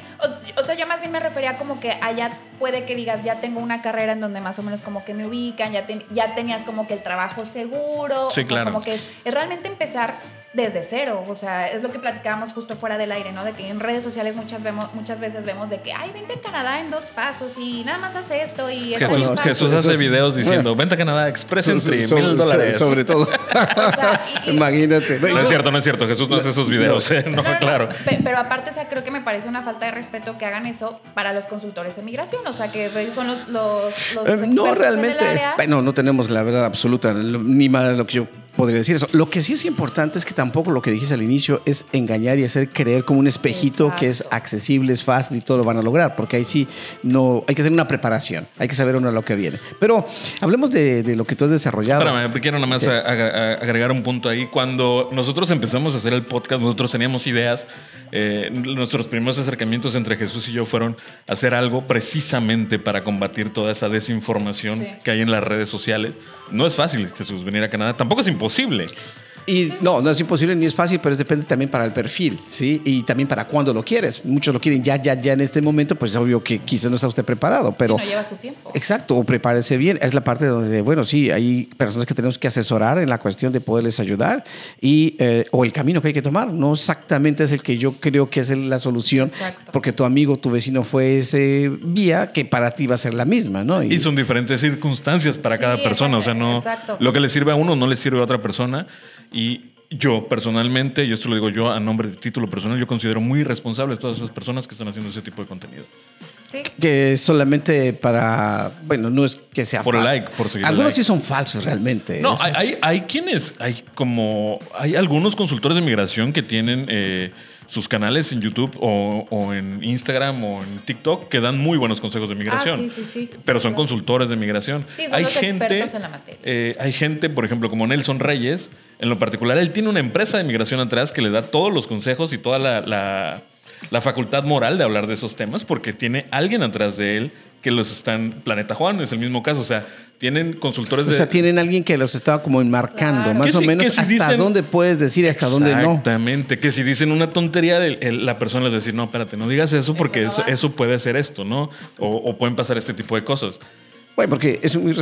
O, sea, yo más bien me refería como que allá puede que digas, ya tengo una carrera en donde más o menos como que me ubican, ya, ya tenías como que el trabajo seguro. Sí, claro. como que es, es, realmente empezar desde cero. O sea, es lo que platicábamos justo fuera del aire, ¿no? De que en redes sociales muchas, vemos, muchas veces vemos de que, ay, vente a Canadá en dos pasos y nada más hace esto y Jesús, Jesús hace videos diciendo, vente a Canadá, Express Entry, mil dólares. Sobre todo. Imagínate. No es cierto, no es cierto. Jesús no hace esos videos, ¿eh? no, claro. Pero aparte, o sea, creo que me parece una falta de respeto que hagan eso para los consultores de migración. O sea, que son los, los, eh, No, realmente. Bueno, no tenemos la verdad absoluta, ni más de lo que yo podría decir eso. Lo que sí es importante es que tampoco lo que dijiste al inicio es engañar y hacer creer como un espejito que es accesible, es fácil y todo lo van a lograr, porque ahí sí no hay que tener una preparación, hay que saber uno lo que viene. Pero hablemos de, lo que tú has desarrollado. Espérame, quiero nada más agregar un punto ahí. Cuando nosotros empezamos a hacer el podcast, nosotros teníamos ideas. Eh, nuestros primeros acercamientos entre Jesús y yo fueron hacer algo precisamente para combatir toda esa desinformación que hay en las redes sociales. No es fácil, Jesús, venir a Canadá. Tampoco es imposible posible. Y no, no es imposible ni es fácil, pero es depende también para el perfil, ¿sí? Y también para cuándo lo quieres. Muchos lo quieren ya, ya, ya en este momento, pues es obvio que quizás no está usted preparado, pero... no lleva su tiempo. Exacto, o prepárese bien. Es la parte donde, bueno, sí, hay personas que tenemos que asesorar en la cuestión de poderles ayudar y, eh, o el camino que hay que tomar. No exactamente es el que yo creo que es la solución, porque tu amigo, tu vecino fue ese vía que para ti va a ser la misma, ¿no? Y, son diferentes circunstancias para cada persona, o sea, no... Lo que le sirve a uno no le sirve a otra persona. Y yo personalmente, y esto lo digo yo a nombre de título personal, yo considero muy responsables todas esas personas que están haciendo ese tipo de contenido. Sí. Que solamente para, bueno, no es que sea Por like, por seguir Algunos sí son falsos realmente. No, hay, hay, quienes, hay como, hay algunos consultores de migración que tienen... Eh, sus canales en YouTube o, en Instagram o en TikTok que dan muy buenos consejos de migración. Ah, sí, sí, sí. Pero son consultores de migración. Sí, son hay gente, en la materia. Eh, hay gente, por ejemplo, como Nelson Reyes, en lo particular, él tiene una empresa de migración atrás que le da todos los consejos y toda la, la facultad moral de hablar de esos temas porque tiene alguien atrás de él que los están. Planeta Juan es el mismo caso. O sea, tienen consultores de. O sea, tienen alguien que los estaba como enmarcando, más o menos hasta dónde puedes decir y hasta dónde no. Exactamente. Que si dicen una tontería, la persona les va a decir, no, espérate, no digas eso porque eso, puede ser esto, ¿no? O, pueden pasar este tipo de cosas. Bueno, porque es muy,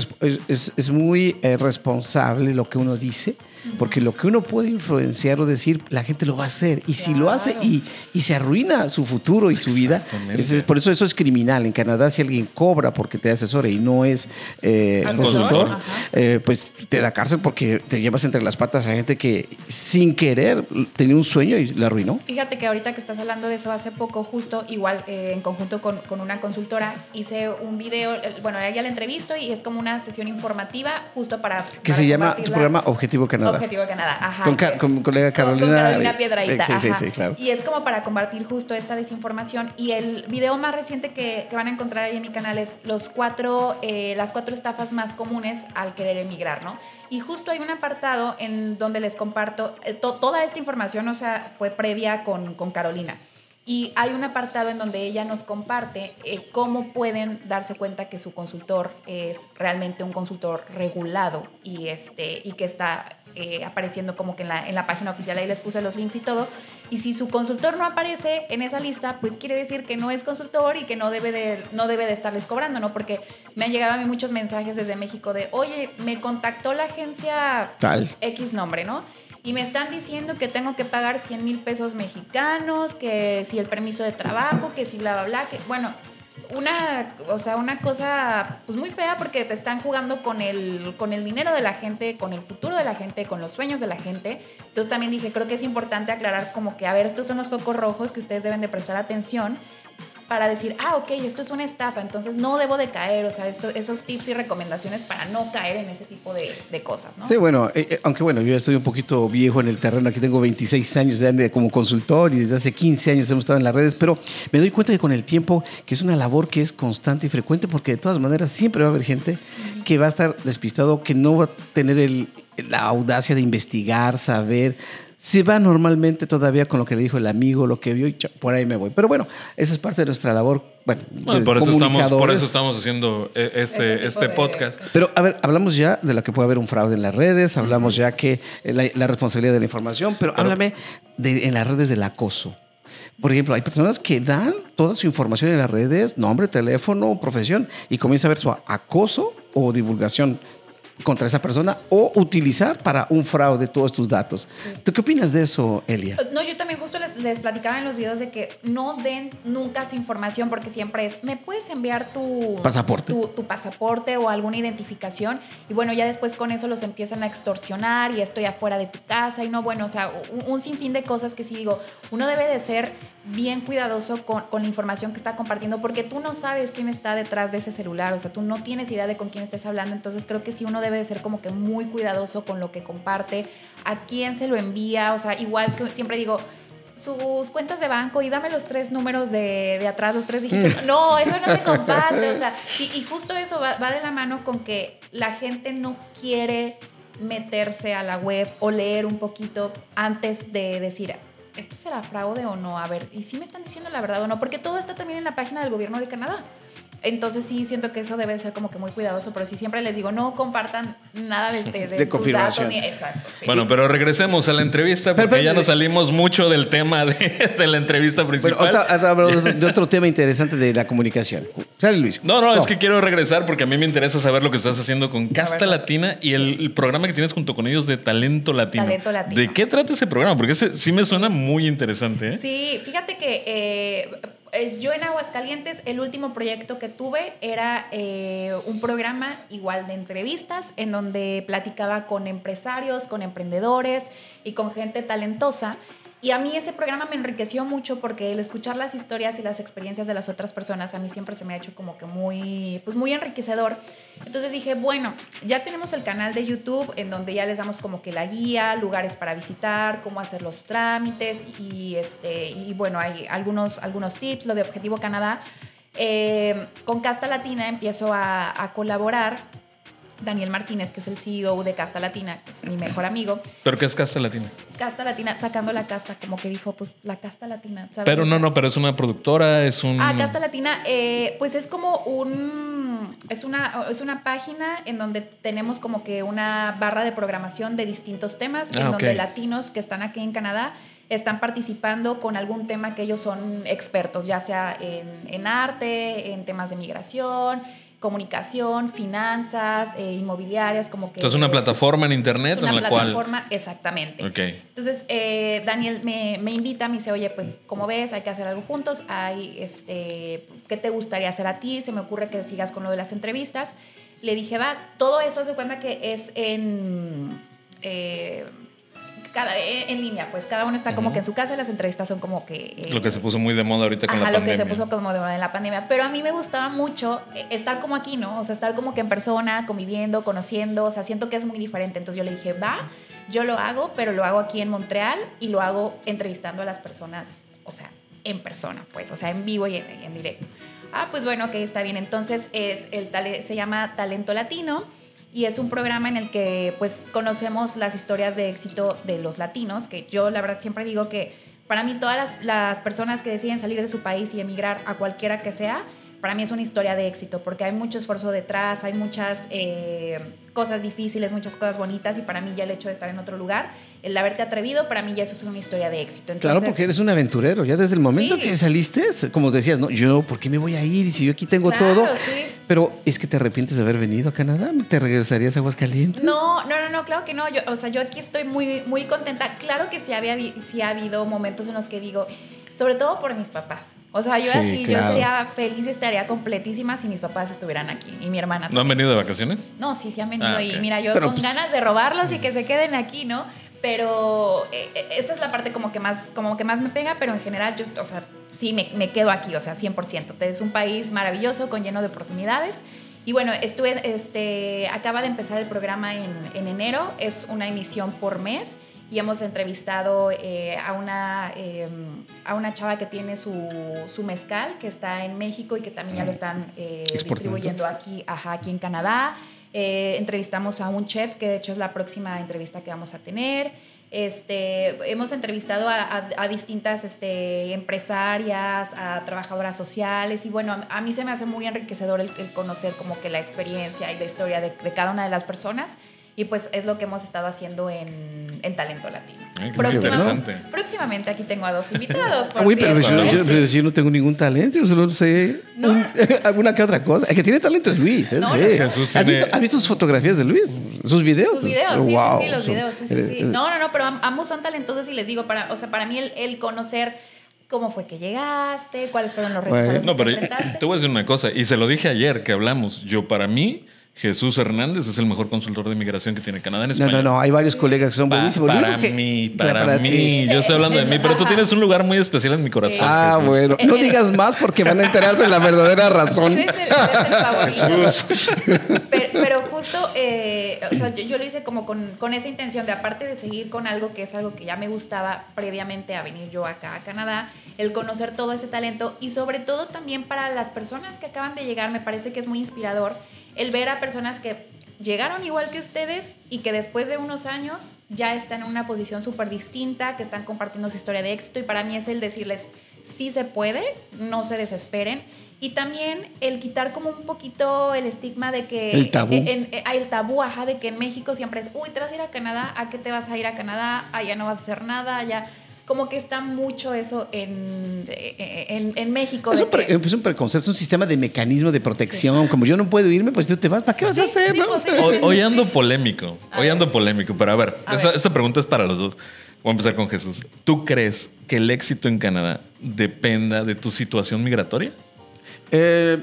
es, es muy eh, responsable lo que uno dice porque lo que uno puede influenciar o decir, la gente lo va a hacer. Y si lo hace y, y, se arruina su futuro y su vida, por eso eso es criminal. En Canadá, si alguien cobra porque te asesore y no es eh, consultor, eh, pues te da cárcel porque te llevas entre las patas a gente que sin querer tenía un sueño y la arruinó. Fíjate que ahorita que estás hablando de eso, hace poco, justo igual eh, en conjunto con, con, una consultora, hice un video, bueno, ella la entrevisto y es como una sesión informativa justo para... Que se llama tu programa Objetivo Canadá. Objetivo Canadá, ajá. Con, con mi colega Carolina. Con Carolina Piedraíta. Sí, sí, sí, claro. Y es como para combatir justo esta desinformación. Y el video más reciente que, que van a encontrar ahí en mi canal es los cuatro, eh, las cuatro estafas más comunes al querer emigrar, ¿no? Y justo hay un apartado en donde les comparto, eh, toda esta información, o sea, fue previa con, con Carolina. Y hay un apartado en donde ella nos comparte eh, cómo pueden darse cuenta que su consultor es realmente un consultor regulado y, este, y que está eh, apareciendo como que en la, en la página oficial, ahí les puse los links y todo. Y si su consultor no aparece en esa lista, pues quiere decir que no es consultor y que no debe de, no debe de estarles cobrando, ¿no? Porque me han llegado a mí muchos mensajes desde México de, oye, me contactó la agencia Tal. X nombre, ¿no? y me están diciendo que tengo que pagar 100 mil pesos mexicanos, que si el permiso de trabajo, que si bla, bla, bla, que bueno, una, o sea, una cosa pues muy fea porque están jugando con el, con el dinero de la gente, con el futuro de la gente, con los sueños de la gente. Entonces también dije, creo que es importante aclarar como que, a ver, estos son los focos rojos que ustedes deben de prestar atención para decir, ah, ok, esto es una estafa, entonces no debo de caer, o sea, esto, esos tips y recomendaciones para no caer en ese tipo de, cosas, ¿no? Sí, bueno, eh, eh, aunque bueno, yo ya estoy un poquito viejo en el terreno, aquí tengo 26 años de, como consultor y desde hace 15 años hemos estado en las redes, pero me doy cuenta que con el tiempo, que es una labor que es constante y frecuente, porque de todas maneras siempre va a haber gente que va a estar despistado, que no va a tener el, la audacia de investigar, saber se va normalmente todavía con lo que le dijo el amigo, lo que vio y por ahí me voy. Pero bueno, esa es parte de nuestra labor. Bueno, por, eso estamos, por eso estamos haciendo eh, este, este podcast. Pero a ver, hablamos ya de lo que puede haber un fraude en las redes, hablamos ya que la, la, responsabilidad de la información, pero, háblame de, en las redes del acoso. Por ejemplo, hay personas que dan toda su información en las redes, nombre, teléfono, profesión, y comienza a ver su acoso o divulgación contra esa persona o utilizar para un fraude todos tus datos. ¿Tú qué opinas de eso, Elia? No, yo también justo les, les, platicaba en los videos de que no den nunca su información porque siempre es, ¿me puedes enviar tu pasaporte? Tu, tu, pasaporte o alguna identificación? Y bueno, ya después con eso los empiezan a extorsionar y estoy afuera de tu casa y no, bueno, o sea, un, un sinfín de cosas que sí digo, uno debe de ser bien cuidadoso con, con, la información que está compartiendo porque tú no sabes quién está detrás de ese celular, o sea, tú no tienes idea de con quién estés hablando, entonces creo que sí uno debe de ser como que muy cuidadoso con lo que comparte, a quién se lo envía, o sea, igual siempre digo, sus cuentas de banco y dame los tres números de, de atrás, los tres dígitos. Mm. No, eso no se comparte, o sea, y, y justo eso va, va de la mano con que la gente no quiere meterse a la web o leer un poquito antes de decir, ¿esto será fraude o no? A ver, ¿y si me están diciendo la verdad o no? Porque todo está también en la página del gobierno de Canadá. Entonces sí siento que eso debe ser como que muy cuidadoso, pero sí siempre les digo, no compartan nada de, de, de, sus datos. Ni, exacto, sí. Bueno, pero regresemos a la entrevista porque pero, ya nos salimos mucho del tema de, la entrevista principal. Bueno, de otro tema interesante de la comunicación. Sale Luis. No, no, es que quiero regresar porque a mí me interesa saber lo que estás haciendo con Casta Latina y el, el, programa que tienes junto con ellos de Talento Latino. Talento Latino. ¿De qué trata ese programa? Porque ese sí me suena muy interesante. ¿eh? Sí, fíjate que... Eh, eh, yo en Aguascalientes, el último proyecto que tuve era eh, un programa igual de entrevistas en donde platicaba con empresarios, con emprendedores y con gente talentosa. Y a mí ese programa me enriqueció mucho porque el escuchar las historias y las experiencias de las otras personas a mí siempre se me ha hecho como que muy, pues muy enriquecedor. Entonces dije, bueno, ya tenemos el canal de YouTube en donde ya les damos como que la guía, lugares para visitar, cómo hacer los trámites y, este, y bueno, hay algunos, algunos tips, lo de Objetivo Canadá. Eh, con Casta Latina empiezo a, a colaborar Daniel Martínez, que es el CEO de Casta Latina, que es mi mejor amigo. ¿Pero qué es Casta Latina? Casta Latina, sacando la casta, como que dijo, pues la Casta Latina. ¿sabes? Pero no, no, pero es una productora, es un... Ah, Casta Latina, eh, pues es como un... Es una, es una página en donde tenemos como que una barra de programación de distintos temas, ah, en donde latinos que están aquí en Canadá están participando con algún tema que ellos son expertos, ya sea en, en arte, en temas de migración, comunicación, finanzas, eh, inmobiliarias, como que... Entonces, una plataforma en internet una en la cual... plataforma, exactamente. Okay. Entonces, eh, Daniel me, me, invita, me dice, oye, pues, como ves, hay que hacer algo juntos, hay, este, ¿qué te gustaría hacer a ti? Se me ocurre que sigas con lo de las entrevistas. Le dije, va, todo eso se cuenta que es en... Eh, cada, en línea, pues cada uno está uh -huh. como que en su casa, las entrevistas son como que... Eh, lo que se puso muy de moda ahorita con ajá, la pandemia. lo que se puso como de moda en la pandemia. Pero a mí me gustaba mucho eh, estar como aquí, ¿no? O sea, estar como que en persona, conviviendo, conociendo, o sea, siento que es muy diferente. Entonces yo le dije, va, yo lo hago, pero lo hago aquí en Montreal y lo hago entrevistando a las personas, o sea, en persona, pues, o sea, en vivo y en, en directo. Ah, pues bueno, ok, está bien. Entonces es el se llama Talento Latino y es un programa en el que pues conocemos las historias de éxito de los latinos, que yo la verdad siempre digo que para mí todas las, las personas que deciden salir de su país y emigrar a cualquiera que sea, para mí es una historia de éxito, porque hay mucho esfuerzo detrás, hay muchas eh, cosas difíciles, muchas cosas bonitas, y para mí ya el hecho de estar en otro lugar, el haberte atrevido, para mí ya eso es una historia de éxito. Entonces, claro, porque eres un aventurero, ya desde el momento sí. que saliste, como decías, no, yo, ¿por qué me voy a ir? Y si yo aquí tengo claro, todo. Sí. Pero es que te arrepientes de haber venido a Canadá, ¿te regresarías a Aguascalientes? No, no, no, no, claro que no. Yo, o sea, yo aquí estoy muy, muy contenta. Claro que sí, había, sí ha habido momentos en los que digo, sobre todo por mis papás. O sea, yo sí, así, claro. yo sería feliz, estaría completísima si mis papás estuvieran aquí y mi hermana. ¿No han venido de vacaciones? No, sí, sí han venido. Ah, okay. Y mira, yo Pero con pues... ganas de robarlos y que se queden aquí, ¿no? Pero eh, esa es la parte como que más, como que más me pega, pero en general yo, o sea, sí me, me quedo aquí, o sea, 100%. Es un país maravilloso, con lleno de oportunidades. Y bueno, estuve, este, acaba de empezar el programa en, en enero, es una emisión por mes y hemos entrevistado eh, a, una, eh, a una chava que tiene su, su, mezcal, que está en México y que también ya lo están eh, distribuyendo aquí, ajá, aquí en Canadá. Eh, entrevistamos a un chef, que de hecho es la próxima entrevista que vamos a tener. Este, hemos entrevistado a, distintas este, empresarias, a trabajadoras sociales y bueno, a, mí se me hace muy enriquecedor el, conocer como que la experiencia y la historia de, de cada una de las personas y pues es lo que hemos estado haciendo en, en Talento Latino. próximamente, próximamente aquí tengo a dos invitados. Por Uy, pero yo, no tengo ningún talento, yo solo sé alguna que otra cosa. El que tiene talento es Luis, ¿eh? no, ¿Has, visto, sus fotografías de Luis? ¿Sus videos? Sus videos, sí, sí, los videos, sí, sí, sí. No, no, no, pero ambos son talentosos y les digo, para, o sea, para mí el, el conocer cómo fue que llegaste, cuáles fueron los retos no, pero te voy a decir una cosa, y se lo dije ayer que hablamos, yo para mí Jesús Hernández es el mejor consultor de inmigración que tiene Canadá en España. No, no, no, hay varios colegas que son buenísimos. para mí, para, mí. Yo estoy hablando de mí, pero tú tienes un lugar muy especial en mi corazón. Ah, bueno. No digas más porque van a enterarse de la verdadera razón. Es el, Pero, justo, eh, o sea, yo, lo hice como con, con esa intención de, aparte de seguir con algo que es algo que ya me gustaba previamente a venir yo acá a Canadá, el conocer todo ese talento y sobre todo también para las personas que acaban de llegar, me parece que es muy inspirador el ver a personas que llegaron igual que ustedes y que después de unos años ya están en una posición súper distinta, que están compartiendo su historia de éxito y para mí es el decirles, sí se puede, no se desesperen. Y también el quitar como un poquito el estigma de que... El tabú. En, el tabú, ajá, de que en México siempre es, uy, te vas a ir a Canadá, ¿a qué te vas a ir a Canadá? Allá no vas a hacer nada, allá como que está mucho eso en, en, México. Es un, es un, preconcepto, un sistema de mecanismo de protección. Como yo no puedo irme, pues tú te vas. ¿Para qué vas a hacer? Pues, hoy, ando polémico. Hoy ando polémico. Pero a ver, esta, pregunta es para los dos. Voy a empezar con Jesús. ¿Tú crees que el éxito en Canadá dependa de tu situación migratoria? Eh,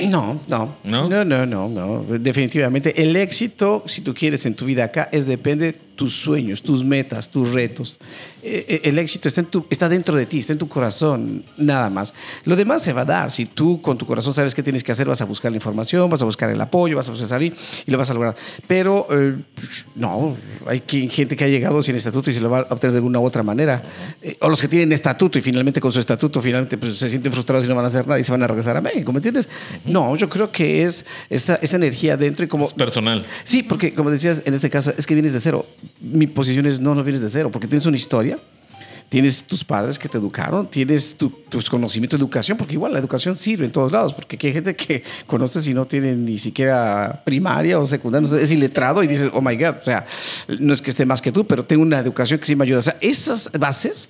no, no, no, no, no, no, no. Definitivamente el éxito, si tú quieres en tu vida acá, es depende tus sueños, tus metas, tus retos. Eh, eh, el éxito está, en tu, está dentro de ti, está en tu corazón, nada más. Lo demás se va a dar. Si tú con tu corazón sabes qué tienes que hacer, vas a buscar la información, vas a buscar el apoyo, vas a salir y lo vas a lograr. Pero eh, no, hay gente que ha llegado sin estatuto y se lo va a obtener de alguna u otra manera. o los que tienen estatuto y finalmente con su estatuto finalmente pues, se sienten frustrados y no van a hacer nada y se van a regresar a México, ¿me entiendes? No, yo creo que es esa, esa energía dentro y como... Es personal. Sí, porque como decías, en este caso es que vienes de cero mi posición es no, no vienes de cero, porque tienes una historia, tienes tus padres que te educaron, tienes tus conocimientos de educación, porque igual la educación sirve en todos lados, porque hay gente que conoces y no tiene ni siquiera primaria o secundaria, es iletrado y dices, oh my God, o sea, no es que esté más que tú, pero tengo una educación que sí me ayuda. O sea, esas bases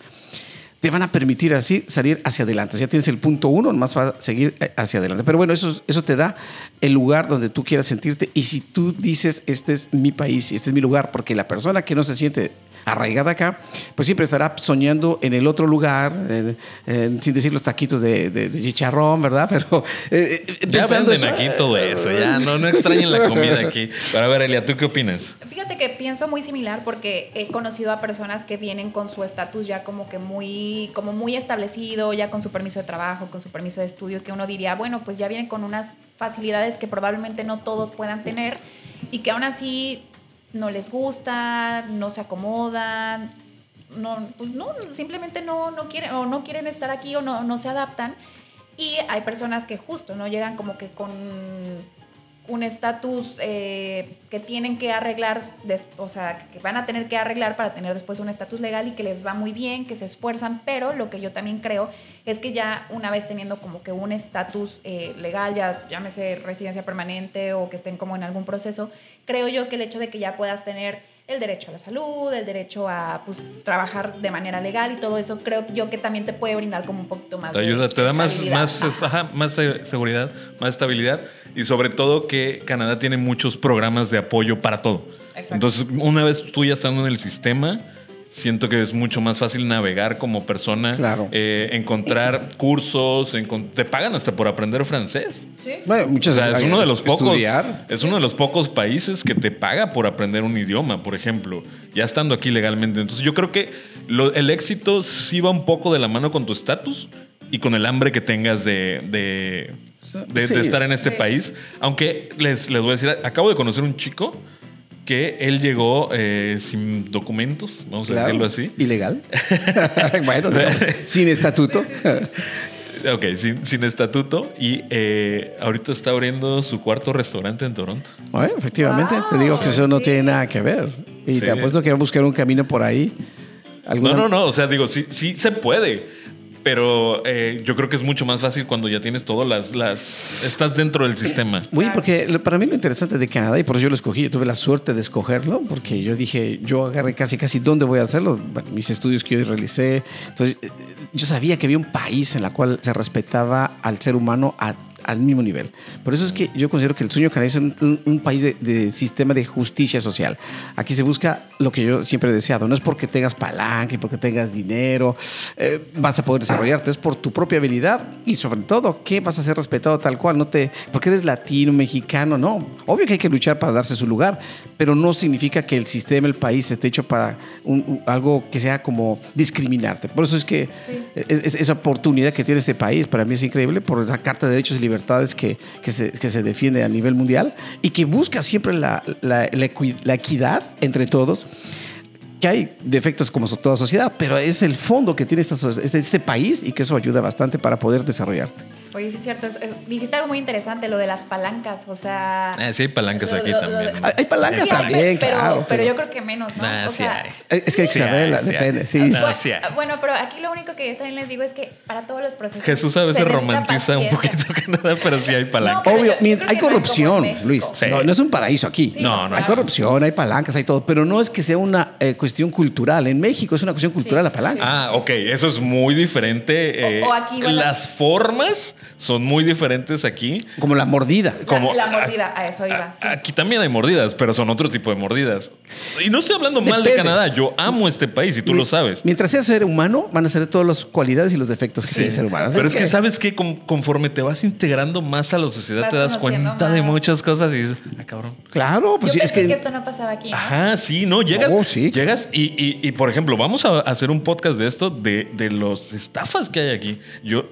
te van a permitir así salir hacia adelante. Ya tienes el punto uno, más va a seguir eh, hacia adelante. Pero bueno, eso, eso te da el lugar donde tú quieras sentirte. Y si tú dices, este es mi país este es mi lugar, porque la persona que no se siente arraigada acá, pues siempre estará soñando en el otro lugar, sin decir los taquitos de, chicharrón, ¿verdad? Pero eh, eh, ya venden aquí todo eso, ya no, no extrañen la comida aquí. Pero a ver, Elia, ¿tú qué opinas? Fíjate que pienso muy similar porque he conocido a personas que vienen con su estatus ya como que muy, como muy establecido, ya con su permiso de trabajo, con su permiso de estudio, que uno diría, bueno, pues ya vienen con unas facilidades que probablemente no todos puedan tener y que aún así no les gusta, no se acomodan, no, pues no, simplemente no, no quieren o no quieren estar aquí o no, no se adaptan. Y hay personas que justo no llegan como que con un estatus eh, que tienen que arreglar, o sea, que van a tener que arreglar para tener después un estatus legal y que les va muy bien, que se esfuerzan, pero lo que yo también creo es que ya una vez teniendo como que un estatus eh, legal, ya llámese residencia permanente o que estén como en algún proceso, creo yo que el hecho de que ya puedas tener el derecho a la salud, el derecho a pues, trabajar de manera legal y todo eso, creo yo que también te puede brindar como un poquito más. Te ayuda, te da más, más, más seguridad, más estabilidad y sobre todo que Canadá tiene muchos programas de apoyo para todo. Entonces, una vez tú ya estando en el sistema, siento que es mucho más fácil navegar como persona, claro. Eh, encontrar cursos, te pagan hasta por aprender francés. Sí. Bueno, muchas o es uno de los pocos, es uno de los pocos países que te paga por aprender un idioma, por ejemplo, ya estando aquí legalmente. Entonces, yo creo que el éxito sí va un poco de la mano con tu estatus y con el hambre que tengas de, de, estar en este país. Aunque les, les voy a decir, acabo de conocer un chico que él llegó eh, sin documentos, vamos a decirlo así. ¿Ilegal? bueno, sin estatuto. Ok, sin, estatuto y eh, ahorita está abriendo su cuarto restaurante en Toronto. efectivamente, te digo que eso no tiene nada que ver. Y te apuesto que va a buscar un camino por ahí. No, no, no, o sea, digo, sí, sí se puede. Pero eh, yo creo que es mucho más fácil cuando ya tienes todo las, las... Estás dentro del sistema. Oye, porque para mí lo interesante de Canadá, y por eso yo lo escogí, yo tuve la suerte de escogerlo, porque yo dije, yo agarré casi, casi dónde voy a hacerlo, mis estudios que yo realicé. Entonces, eh, yo sabía que había un país en el cual se respetaba al ser humano a al mismo nivel. Por eso es que yo considero que el sueño canadiense es un, país de, sistema de justicia social. Aquí se busca lo que yo siempre he deseado. No es porque tengas palanca y porque tengas dinero, eh, vas a poder desarrollarte. Es por tu propia habilidad y sobre todo que vas a ser respetado tal cual. No te, porque eres latino, mexicano, no. Obvio que hay que luchar para darse su lugar, pero no significa que el sistema, el país esté hecho para algo que sea como discriminarte. Por eso es que esa oportunidad que tiene este país para mí es increíble por la Carta de Derechos y libertades que, que, se, que se defiende a nivel mundial y que busca siempre la, la, la equidad entre todos que hay defectos como toda sociedad, pero es el fondo que tiene esta, este, este país y que eso ayuda bastante para poder desarrollarte. Oye, sí es cierto. dijiste algo muy interesante, lo de las palancas. O sea. Eh, sí, hay palancas aquí también. hay, palancas también, pero, claro. Pero, yo creo que menos, ¿no? o sea, Es que hay que saberla, depende. Sí, bueno, pero aquí lo único que yo también les digo es que para todos los procesos. Jesús a veces romantiza un poquito Canadá, pero sí hay palancas. Obvio, hay corrupción, Luis. No, no, es un paraíso aquí. no, no. Hay corrupción, hay palancas, hay todo. Pero no es que sea una eh, cuestión cultural. En México es una cuestión cultural la palanca. Ah, ok. Eso es muy diferente. o, aquí, eh, Las formas son muy diferentes aquí. Como la mordida. Como, la, mordida, a, eso iba. Aquí también hay mordidas, pero son otro tipo de mordidas. Y no estoy hablando mal de Canadá. Yo amo este país y tú lo sabes. Mientras seas ser humano, van a ser todas las cualidades y los defectos que tiene ser humano. Pero es que, sabes que conforme te vas integrando más a la sociedad, te das cuenta de muchas cosas y dices, ah, cabrón. Claro, pues Yo es que... que... esto no pasaba aquí. Ajá, sí, no, llegas. Llegas y, y, por ejemplo, vamos a hacer un podcast de esto, de, de los estafas que hay aquí. Yo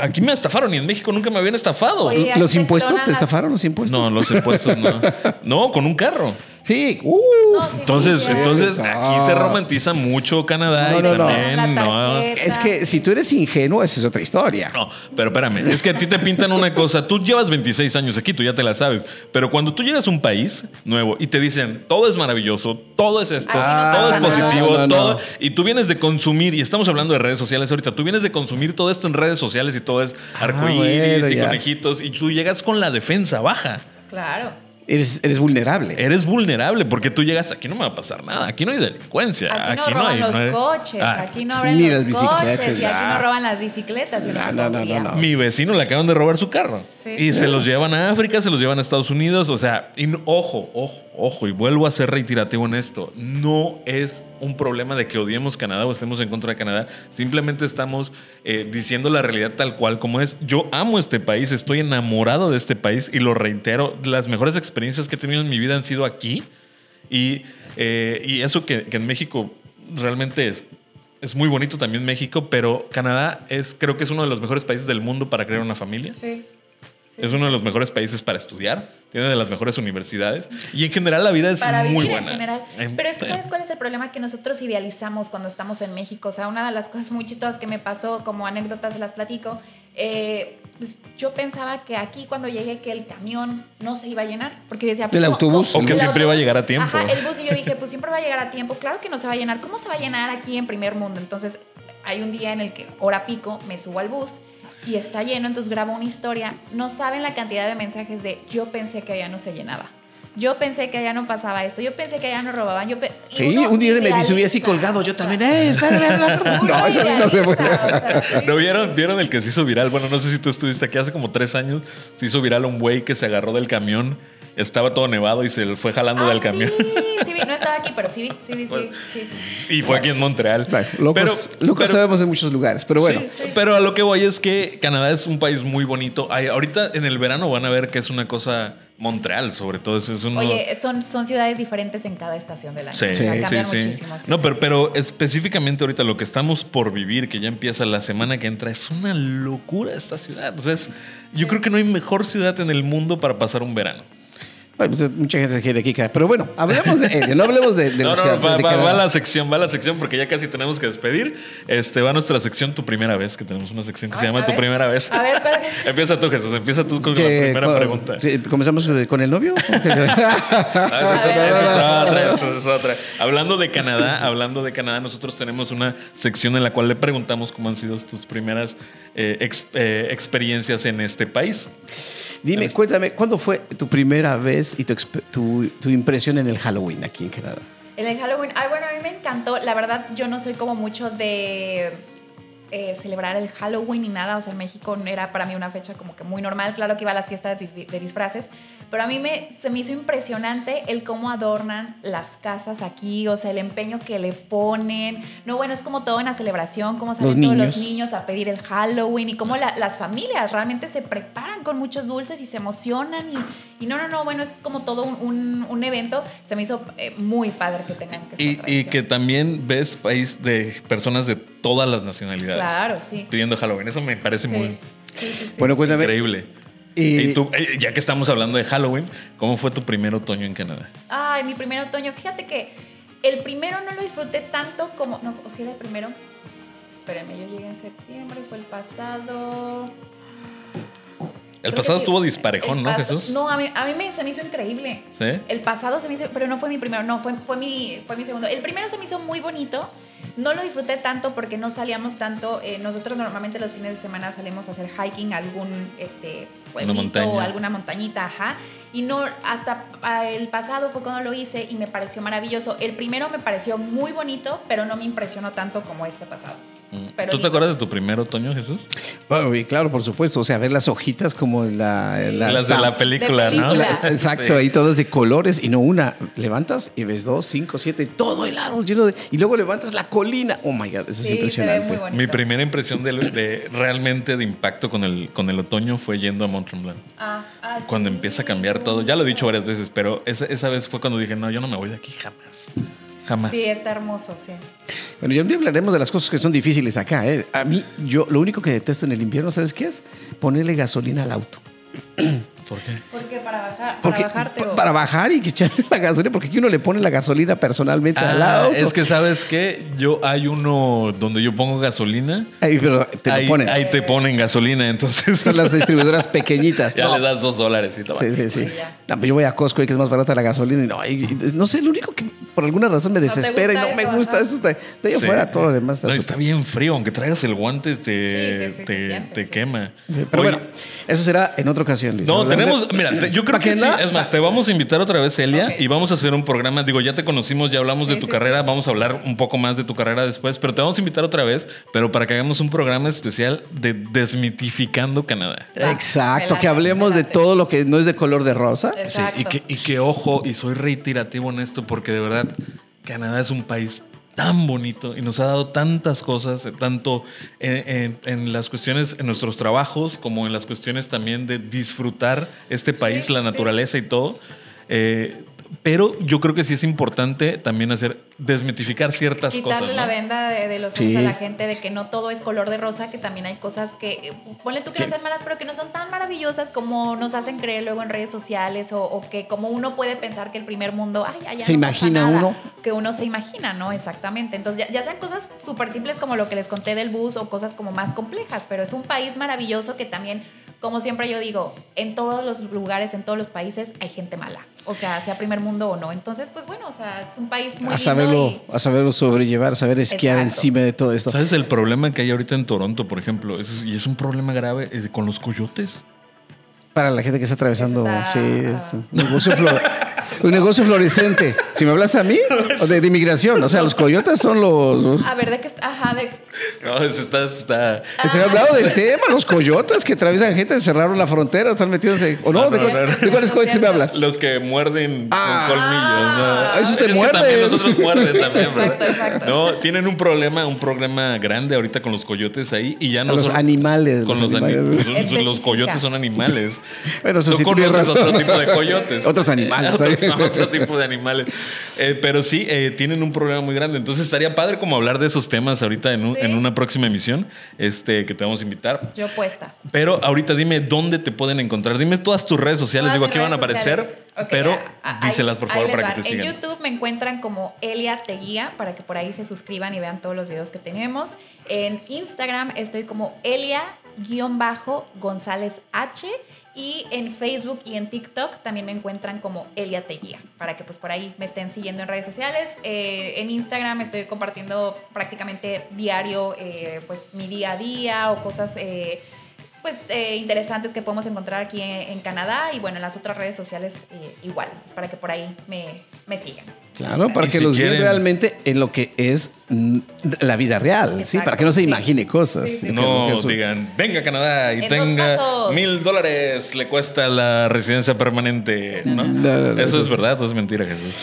aquí me estafaron y en México nunca me habían estafado. ¿Los impuestos? ¿Te estafaron los impuestos? No, los impuestos no. No, con un carro. Sí. Uh. entonces, entonces aquí se romantiza mucho Canadá y también. No, Es que si tú eres ingenuo, esa es otra historia. No, pero espérame, es que a ti te pintan una cosa. Tú llevas 26 años aquí, tú ya te la sabes. Pero cuando tú llegas a un país nuevo y te dicen todo es maravilloso, todo es esto, todo es positivo, todo. Y tú vienes de consumir, y estamos hablando de redes sociales ahorita, tú vienes de consumir todo esto en redes sociales y todo es ah, arcoíris y conejitos, y tú llegas con la defensa baja. Claro eres, vulnerable. Eres vulnerable porque tú llegas, aquí no me va a pasar nada, aquí no hay delincuencia. Aquí no roban los coches, ah, aquí no abren los coches y aquí no roban las bicicletas. No, no, no, Mi vecino le acaban de robar su carro y se los llevan a África, se los llevan a Estados Unidos, o sea, y ojo, ojo, ojo, y vuelvo a ser reiterativo en esto, no es un problema de que odiemos Canadá o estemos en contra de Canadá, simplemente estamos eh, diciendo la realidad tal cual como es. Yo amo este país, estoy enamorado de este país y lo reitero, las mejores experiencias que he tenido en mi vida han sido aquí y, eh, y eso que, que, en México realmente es, es muy bonito también México, pero Canadá es creo que es uno de los mejores países del mundo para crear una familia. Sí. Es uno de los mejores países para estudiar, tiene de las mejores universidades y en general la vida es muy buena. Pero es que ¿sabes cuál es el problema? Que nosotros idealizamos cuando estamos en México. O sea, una de las cosas muy chistosas que me pasó, como anécdotas las platico, eh, pues yo pensaba que aquí cuando llegué que el camión no se iba a llenar. Porque yo decía... Pues, ¿El autobús? O que siempre iba a llegar a tiempo. Ajá, el bus y yo dije, pues siempre va a llegar a tiempo. Claro que no se va a llenar. ¿Cómo se va a llenar aquí en primer mundo? Entonces hay un día en el que, hora pico, me subo al bus y está lleno, entonces grabo una historia. No saben la cantidad de mensajes de yo pensé que allá no se llenaba. Yo pensé que allá no pasaba esto. Yo pensé que allá no robaban. Yo sí, un día me subí así colgado. Yo también. ¡Eh, no, eso no se puede. ¿No vieron, vieron el que se hizo viral? Bueno, no sé si tú estuviste aquí hace como tres años. Se hizo viral un güey que se agarró del camión. Estaba todo nevado y se fue jalando del ah, camión. Sí, sí, no estaba aquí, pero sí, sí, sí. sí, Y fue aquí en Montreal. locos, pero, sabemos en muchos lugares, pero bueno. pero a lo que voy es que Canadá es un país muy bonito. ahorita en el verano van a ver que es una cosa Montreal, sobre todo. Es Oye, son, son ciudades diferentes en cada estación del año. Sí, sí, muchísimo. no, pero, pero específicamente ahorita lo que estamos por vivir, que ya empieza la semana que entra, es una locura esta ciudad. O sea, yo creo que no hay mejor ciudad en el mundo para pasar un verano. Pues, mucha gente se quiere aquí, pero bueno, hablemos de Elia, no hablemos de, de no, no, va, va, la sección, va la sección porque ya casi tenemos que despedir. Este va nuestra sección Tu Primera Vez, que tenemos una sección que se llama Tu Primera Vez. A ver, ¿cuál Empieza tú, Jesús, empieza tú con la primera pregunta. ¿Comenzamos con el novio? Ah, es. Hablando de Canadá, hablando de Canadá, nosotros tenemos una sección en la cual le preguntamos cómo han sido tus primeras eh, eh, experiencias en este país. Dime, cuéntame, ¿cuándo fue tu primera vez y tu, tu, impresión en el Halloween aquí en Canadá? En el Halloween, ay, bueno, a mí me encantó. La verdad, yo no soy como mucho de eh, celebrar el Halloween ni nada. O sea, en México era para mí una fecha como que muy normal. Claro que iba a las fiestas de, disfraces, pero a mí me, se me hizo impresionante el cómo adornan las casas aquí, o sea, el empeño que le ponen. No, bueno, es como todo una celebración, cómo salen todos los niños a pedir el Halloween y cómo las familias realmente se preparan con muchos dulces y se emocionan. Y, y no, no, no, bueno, es como todo un, un, evento. Se me hizo eh, muy padre que tengan que y, y que también ves país de personas de todas las nacionalidades. Claro, sí. Pidiendo Halloween. Eso me parece muy bueno, cuéntame. increíble. Y, tú, eh, ya que estamos hablando de Halloween, ¿cómo fue tu primer otoño en Canadá? Ay, mi primer otoño. Fíjate que el primero no lo disfruté tanto como. No, o si era el primero. Espérenme, yo llegué en septiembre, fue el pasado. El pasado estuvo disparejón, ¿no, Jesús? No, a mí, a mí me, se me hizo increíble. ¿Sí? El pasado se me hizo, pero no fue mi primero, no, fue, fue, mi, fue mi segundo. El primero se me hizo muy bonito. No lo disfruté tanto porque no salíamos tanto. Eh, nosotros normalmente los fines de semana salimos a hacer hiking algún este, pueblito o alguna montañita, ajá. Y no, hasta el pasado fue cuando lo hice y me pareció maravilloso. El primero me pareció muy bonito, pero no me impresionó tanto como este pasado. ¿Tú te acuerdas de tu primer otoño, Jesús? claro, por supuesto. O sea, ver las hojitas como la, las de la película, ¿no? exacto, ahí todas de colores y no una. Levantas y ves dos, cinco, siete, todo el árbol lleno de. Y luego levantas la colina. Oh my God, eso es impresionante. Mi primera impresión de, realmente de impacto con el, con el otoño fue yendo a Mont Tremblant. Ah, ah, cuando empieza a cambiar todo. Ya lo he dicho varias veces, pero esa, esa vez fue cuando dije, no, yo no me voy de aquí jamás. Sí, está hermoso, sí. Bueno, ya un día hablaremos de las cosas que son difíciles acá. ¿eh? A mí, yo lo único que detesto en el invierno, ¿sabes qué es? Ponerle gasolina al auto. ¿Por qué? Porque para bajar, para bajarte. Para bajar y que echarle la gasolina, porque aquí uno le pone la gasolina personalmente al ah, auto. Es que sabes qué, yo hay uno donde yo pongo gasolina. Ahí, pero te ahí, ponen. Ahí te ponen gasolina, entonces. Son las distribuidoras pequeñitas. ya le das dos dólares y todo. Sí, sí, sí. Yo voy a Costco y que es más barata la gasolina y no, no sé, lo único que por alguna razón me desespera y no me gusta eso. Está, de ahí afuera todo lo demás está, está bien frío, aunque traigas el guante te, te, te quema. pero bueno, eso será en otra ocasión, Luis. No, tenemos, mira, yo creo que sí. Es más, te vamos a invitar otra vez, Elia, y vamos a hacer un programa. Digo, ya te conocimos, ya hablamos de tu carrera, vamos a hablar un poco más de tu carrera después, pero te vamos a invitar otra vez, pero para que hagamos un programa especial de desmitificando Canadá. Exacto, que hablemos de todo lo que no es de color de rosa. Sí, y que, y que ojo, y soy reiterativo en esto porque de verdad Canadá es un país tan bonito y nos ha dado tantas cosas, tanto en, las cuestiones, en nuestros trabajos, como en las cuestiones también de disfrutar este país, la naturaleza y todo. Eh, pero yo creo que sí es importante también hacer desmitificar ciertas Quitarle cosas. la venda de, los ojos a la gente de que no todo es color de rosa, que también hay cosas que, ponle tú que no sean malas, pero que no son tan maravillosas como nos hacen creer luego en redes sociales o, que como uno puede pensar que el primer mundo, ay, allá se imagina uno. Que uno se imagina, ¿no? Exactamente. Entonces, ya, ya sean cosas súper simples como lo que les conté del bus o cosas como más complejas, pero es un país maravilloso que también como siempre yo digo, en todos los lugares, en todos los países hay gente mala. O sea, sea primer mundo o no. Entonces, pues bueno, o sea, es un país muy a saberlo, A saberlo sobrellevar, saber esquiar encima de todo esto. ¿Sabes el problema que hay ahorita en Toronto, por ejemplo? y es un problema grave eh, con los coyotes. Para la gente que está atravesando, sí, es un negocio un negocio florescente. Si me hablas a mí, o de, inmigración. O sea, los coyotes son los. A ver, de qué Ajá, de. No, está. está... Estoy hablando del tema, los coyotes que atraviesan gente, cerraron la frontera, están metiéndose. ¿O no? ¿De, cuáles coyotes me hablas? Los que muerden con ah. colmillos. No. Ah, Esos te muerden. También nosotros muerden también, Exacto, exacto. No, tienen un problema, un problema grande ahorita con los coyotes ahí y ya no. Los animales. Con los, animales. Los, los, coyotes son animales. Bueno, eso sí conoces otro tipo de coyotes. Otros animales. otro tipo de animales. Eh, pero sí, eh, tienen un problema muy grande. Entonces estaría padre como hablar de esos temas ahorita en, en, una próxima emisión este, que te vamos a invitar. Yo puesta. Pero ahorita dime dónde te pueden encontrar. Dime todas tus redes sociales. Digo, aquí van a aparecer. pero díselas por favor para que te sigan. En YouTube me encuentran como Elia Teguía para que por ahí se suscriban y vean todos los videos que tenemos. En Instagram estoy como Elia-González H y en Facebook y en TikTok también me encuentran como Elia Teguía, para que pues por ahí me estén siguiendo en redes sociales. Eh, en Instagram estoy compartiendo prácticamente diario eh, pues mi día a día o cosas eh, pues interesantes que podemos encontrar aquí en, Canadá y bueno, en las otras redes sociales igual, entonces para que por ahí me, me sigan. Claro, para que los vean realmente en lo que es la vida real, ¿sí? Para que no se imagine cosas. no digan, venga a Canadá y tenga mil dólares le cuesta la residencia permanente, ¿no? eso es verdad o es mentira, Jesús.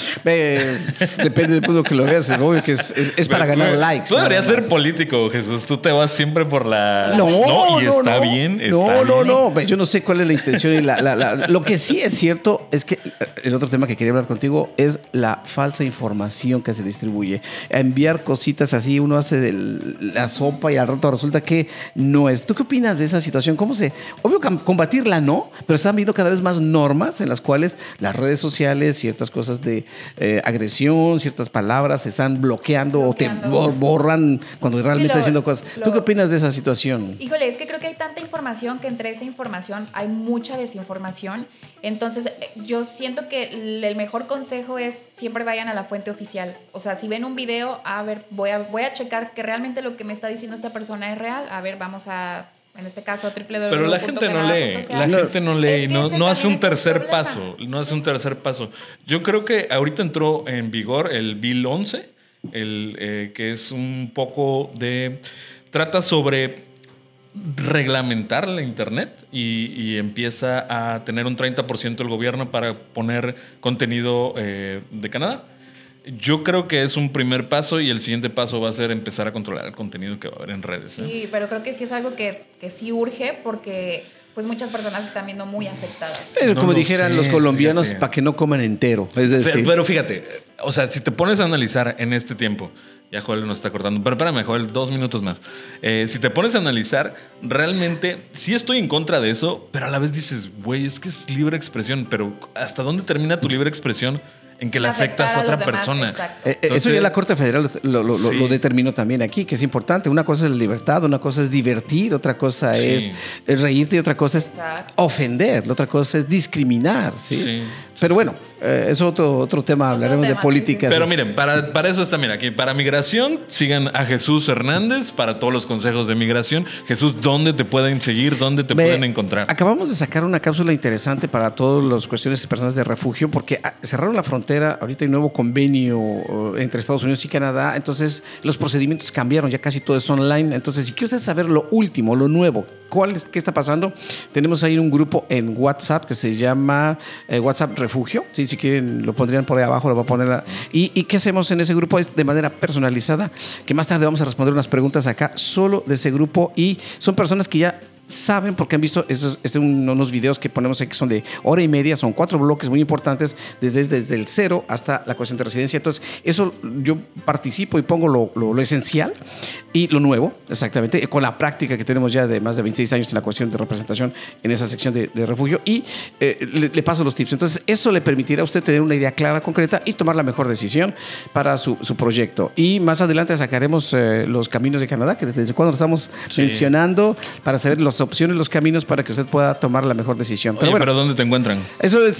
depende de lo que lo veas, es obvio que es, para ganar likes. Tú deberías ser político, Jesús. Tú te vas siempre por la... No, no y está bien. no, no, no. Yo no sé cuál es la intención y la, Lo que sí es cierto es que el otro tema que quería hablar contigo es la falsa información que se distribuye. Enviar cosas cositas así, uno hace la sopa y al rato resulta que no es. ¿Tú qué opinas de esa situación? ¿Cómo se...? Obvio, combatirla no, pero están viendo cada vez más normas en las cuales las redes sociales, ciertas cosas de eh, agresión, ciertas palabras se están bloqueando, o te borran cuando realmente estás haciendo cosas. ¿Tú qué opinas de esa situación? Híjole, es que creo que hay tanta información que entre esa información hay mucha desinformación. Entonces, eh, yo siento que el mejor consejo es siempre vayan a la fuente oficial. O sea, si ven un video, a ver, voy a, voy a checar que realmente lo que me está diciendo esta persona es real. A ver, vamos a en este caso triple Pero la gente no lee, la gente no lee y no, no hace un tercer paso, no hace un tercer paso. Yo creo que ahorita entró en vigor el Bill 11, el, eh, que es un poco de... trata sobre reglamentar la Internet y, empieza a tener un 30% el gobierno para poner contenido eh, de Canadá. Yo creo que es un primer paso y el siguiente paso va a ser empezar a controlar el contenido que va a haber en redes. ¿eh? Sí, pero creo que sí es algo que, que sí urge porque pues muchas personas están viendo muy afectadas. Pero como dijeran los colombianos, para que no coman entero. Es decir. Pero, fíjate, o sea, si te pones a analizar en este tiempo, ya Joel nos está cortando, pero espérame, Joel, dos minutos más. Eh, si te pones a analizar, realmente sí estoy en contra de eso, pero a la vez dices, güey, es que es libre expresión, pero ¿hasta dónde termina tu libre expresión? En que le afectas a otra persona. Eh, eh, eso ya la Corte Federal lo, determinó también aquí, que es importante. Una cosa es la libertad, una cosa es divertir, otra cosa es reírte y otra cosa es ofender, la otra cosa es discriminar. ¿sí? Pero bueno, eh, es otro, otro tema, hablaremos de política. Pero miren, para, para eso está, mira, aquí para migración, sigan a Jesús Hernández para todos los consejos de migración. Jesús, ¿dónde te pueden seguir? ¿Dónde te pueden encontrar? Acabamos de sacar una cápsula interesante para todas las cuestiones de personas de refugio, porque ah, cerraron la frontera, ahorita hay un nuevo convenio eh, entre Estados Unidos y Canadá, entonces los procedimientos cambiaron, ya casi todo es online. Entonces, si quiere usted saber lo último, lo nuevo, ¿cuál es, ¿qué está pasando? Tenemos ahí un grupo en WhatsApp que se llama eh, WhatsApp Refugio. Si quieren, lo pondrían por ahí abajo, lo voy a poner. ¿Y, ¿Y qué hacemos en ese grupo? Es de manera personalizada, que más tarde vamos a responder unas preguntas acá solo de ese grupo y son personas que ya saben porque han visto esos, este, unos videos que ponemos aquí que son de hora y media, son cuatro bloques muy importantes desde, desde el cero hasta la cuestión de residencia. Entonces, eso yo participo y pongo lo, lo, esencial y lo nuevo, exactamente, con la práctica que tenemos ya de más de 26 años en la cuestión de representación en esa sección de, refugio y eh, le, paso los tips. Entonces, eso le permitirá a usted tener una idea clara, concreta y tomar la mejor decisión para su, su proyecto. Y más adelante sacaremos eh, los caminos de Canadá, que desde cuando estamos mencionando, para saber los opciones, los caminos para que usted pueda tomar la mejor decisión. Pero, bueno, ¿pero dónde te encuentran? Eso es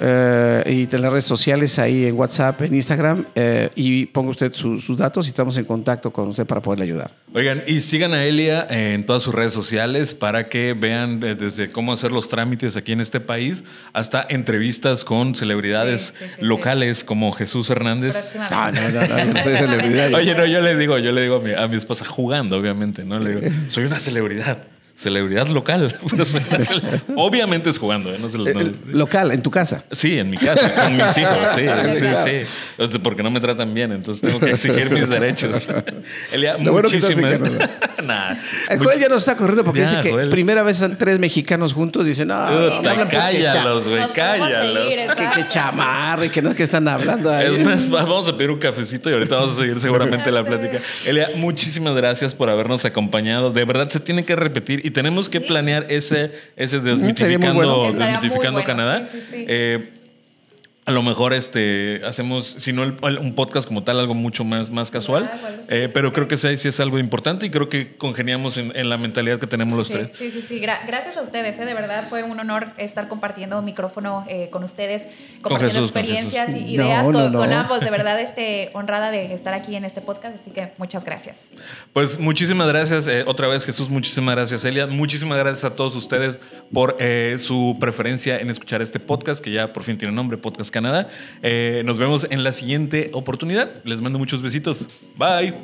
eh, y en las redes sociales ahí en WhatsApp, en Instagram eh, y ponga usted sus datos y estamos en contacto con usted para poderle ayudar. Oigan, y sigan a Elia en todas sus redes sociales para que vean desde cómo hacer los trámites aquí en este país hasta entrevistas con celebridades locales como Jesús Hernández. Ah, no, no, no, no soy celebridad. Oye, no, yo le digo, yo le digo a mi, a mi esposa jugando, obviamente, ¿no? Le digo, soy una celebridad celebridad local. Obviamente es jugando, ¿eh? No eh, local, en tu casa. Sí, en mi casa, con mis hijos, sí, sí, sí. porque no me tratan bien, entonces tengo que exigir mis derechos. Elia, muchísimas. nah, Joel ya nos está corriendo porque dice que primera vez son tres mexicanos juntos. Dicen, no, cállalos, güey, cállalos. Que, que chamarro y que no es que están hablando ahí. Es más, vamos a pedir un cafecito y ahorita vamos a seguir seguramente la plática. Elia, muchísimas gracias por habernos acompañado. De verdad, se tiene que repetir y tenemos que planear ese, ese desmitificando, desmitificando Canadá. Eh, a lo mejor este, hacemos, si no un podcast como tal, algo mucho más, más casual. Eh, pero creo que sí, sí, es algo importante y creo que congeniamos en, la mentalidad que tenemos los tres. Sí, sí, sí. gracias a ustedes. ¿eh? De verdad fue un honor estar compartiendo micrófono eh, con ustedes, compartiendo experiencias y ideas con, ambos. De verdad, este, honrada de estar aquí en este podcast. Así que muchas gracias. Pues muchísimas gracias otra vez, Jesús. Muchísimas gracias, Elia. Muchísimas gracias a todos ustedes por su preferencia en escuchar este podcast, que ya por fin tiene nombre, Podcast Canadá. Eh, nos vemos en la siguiente oportunidad. Les mando muchos besitos. Bye.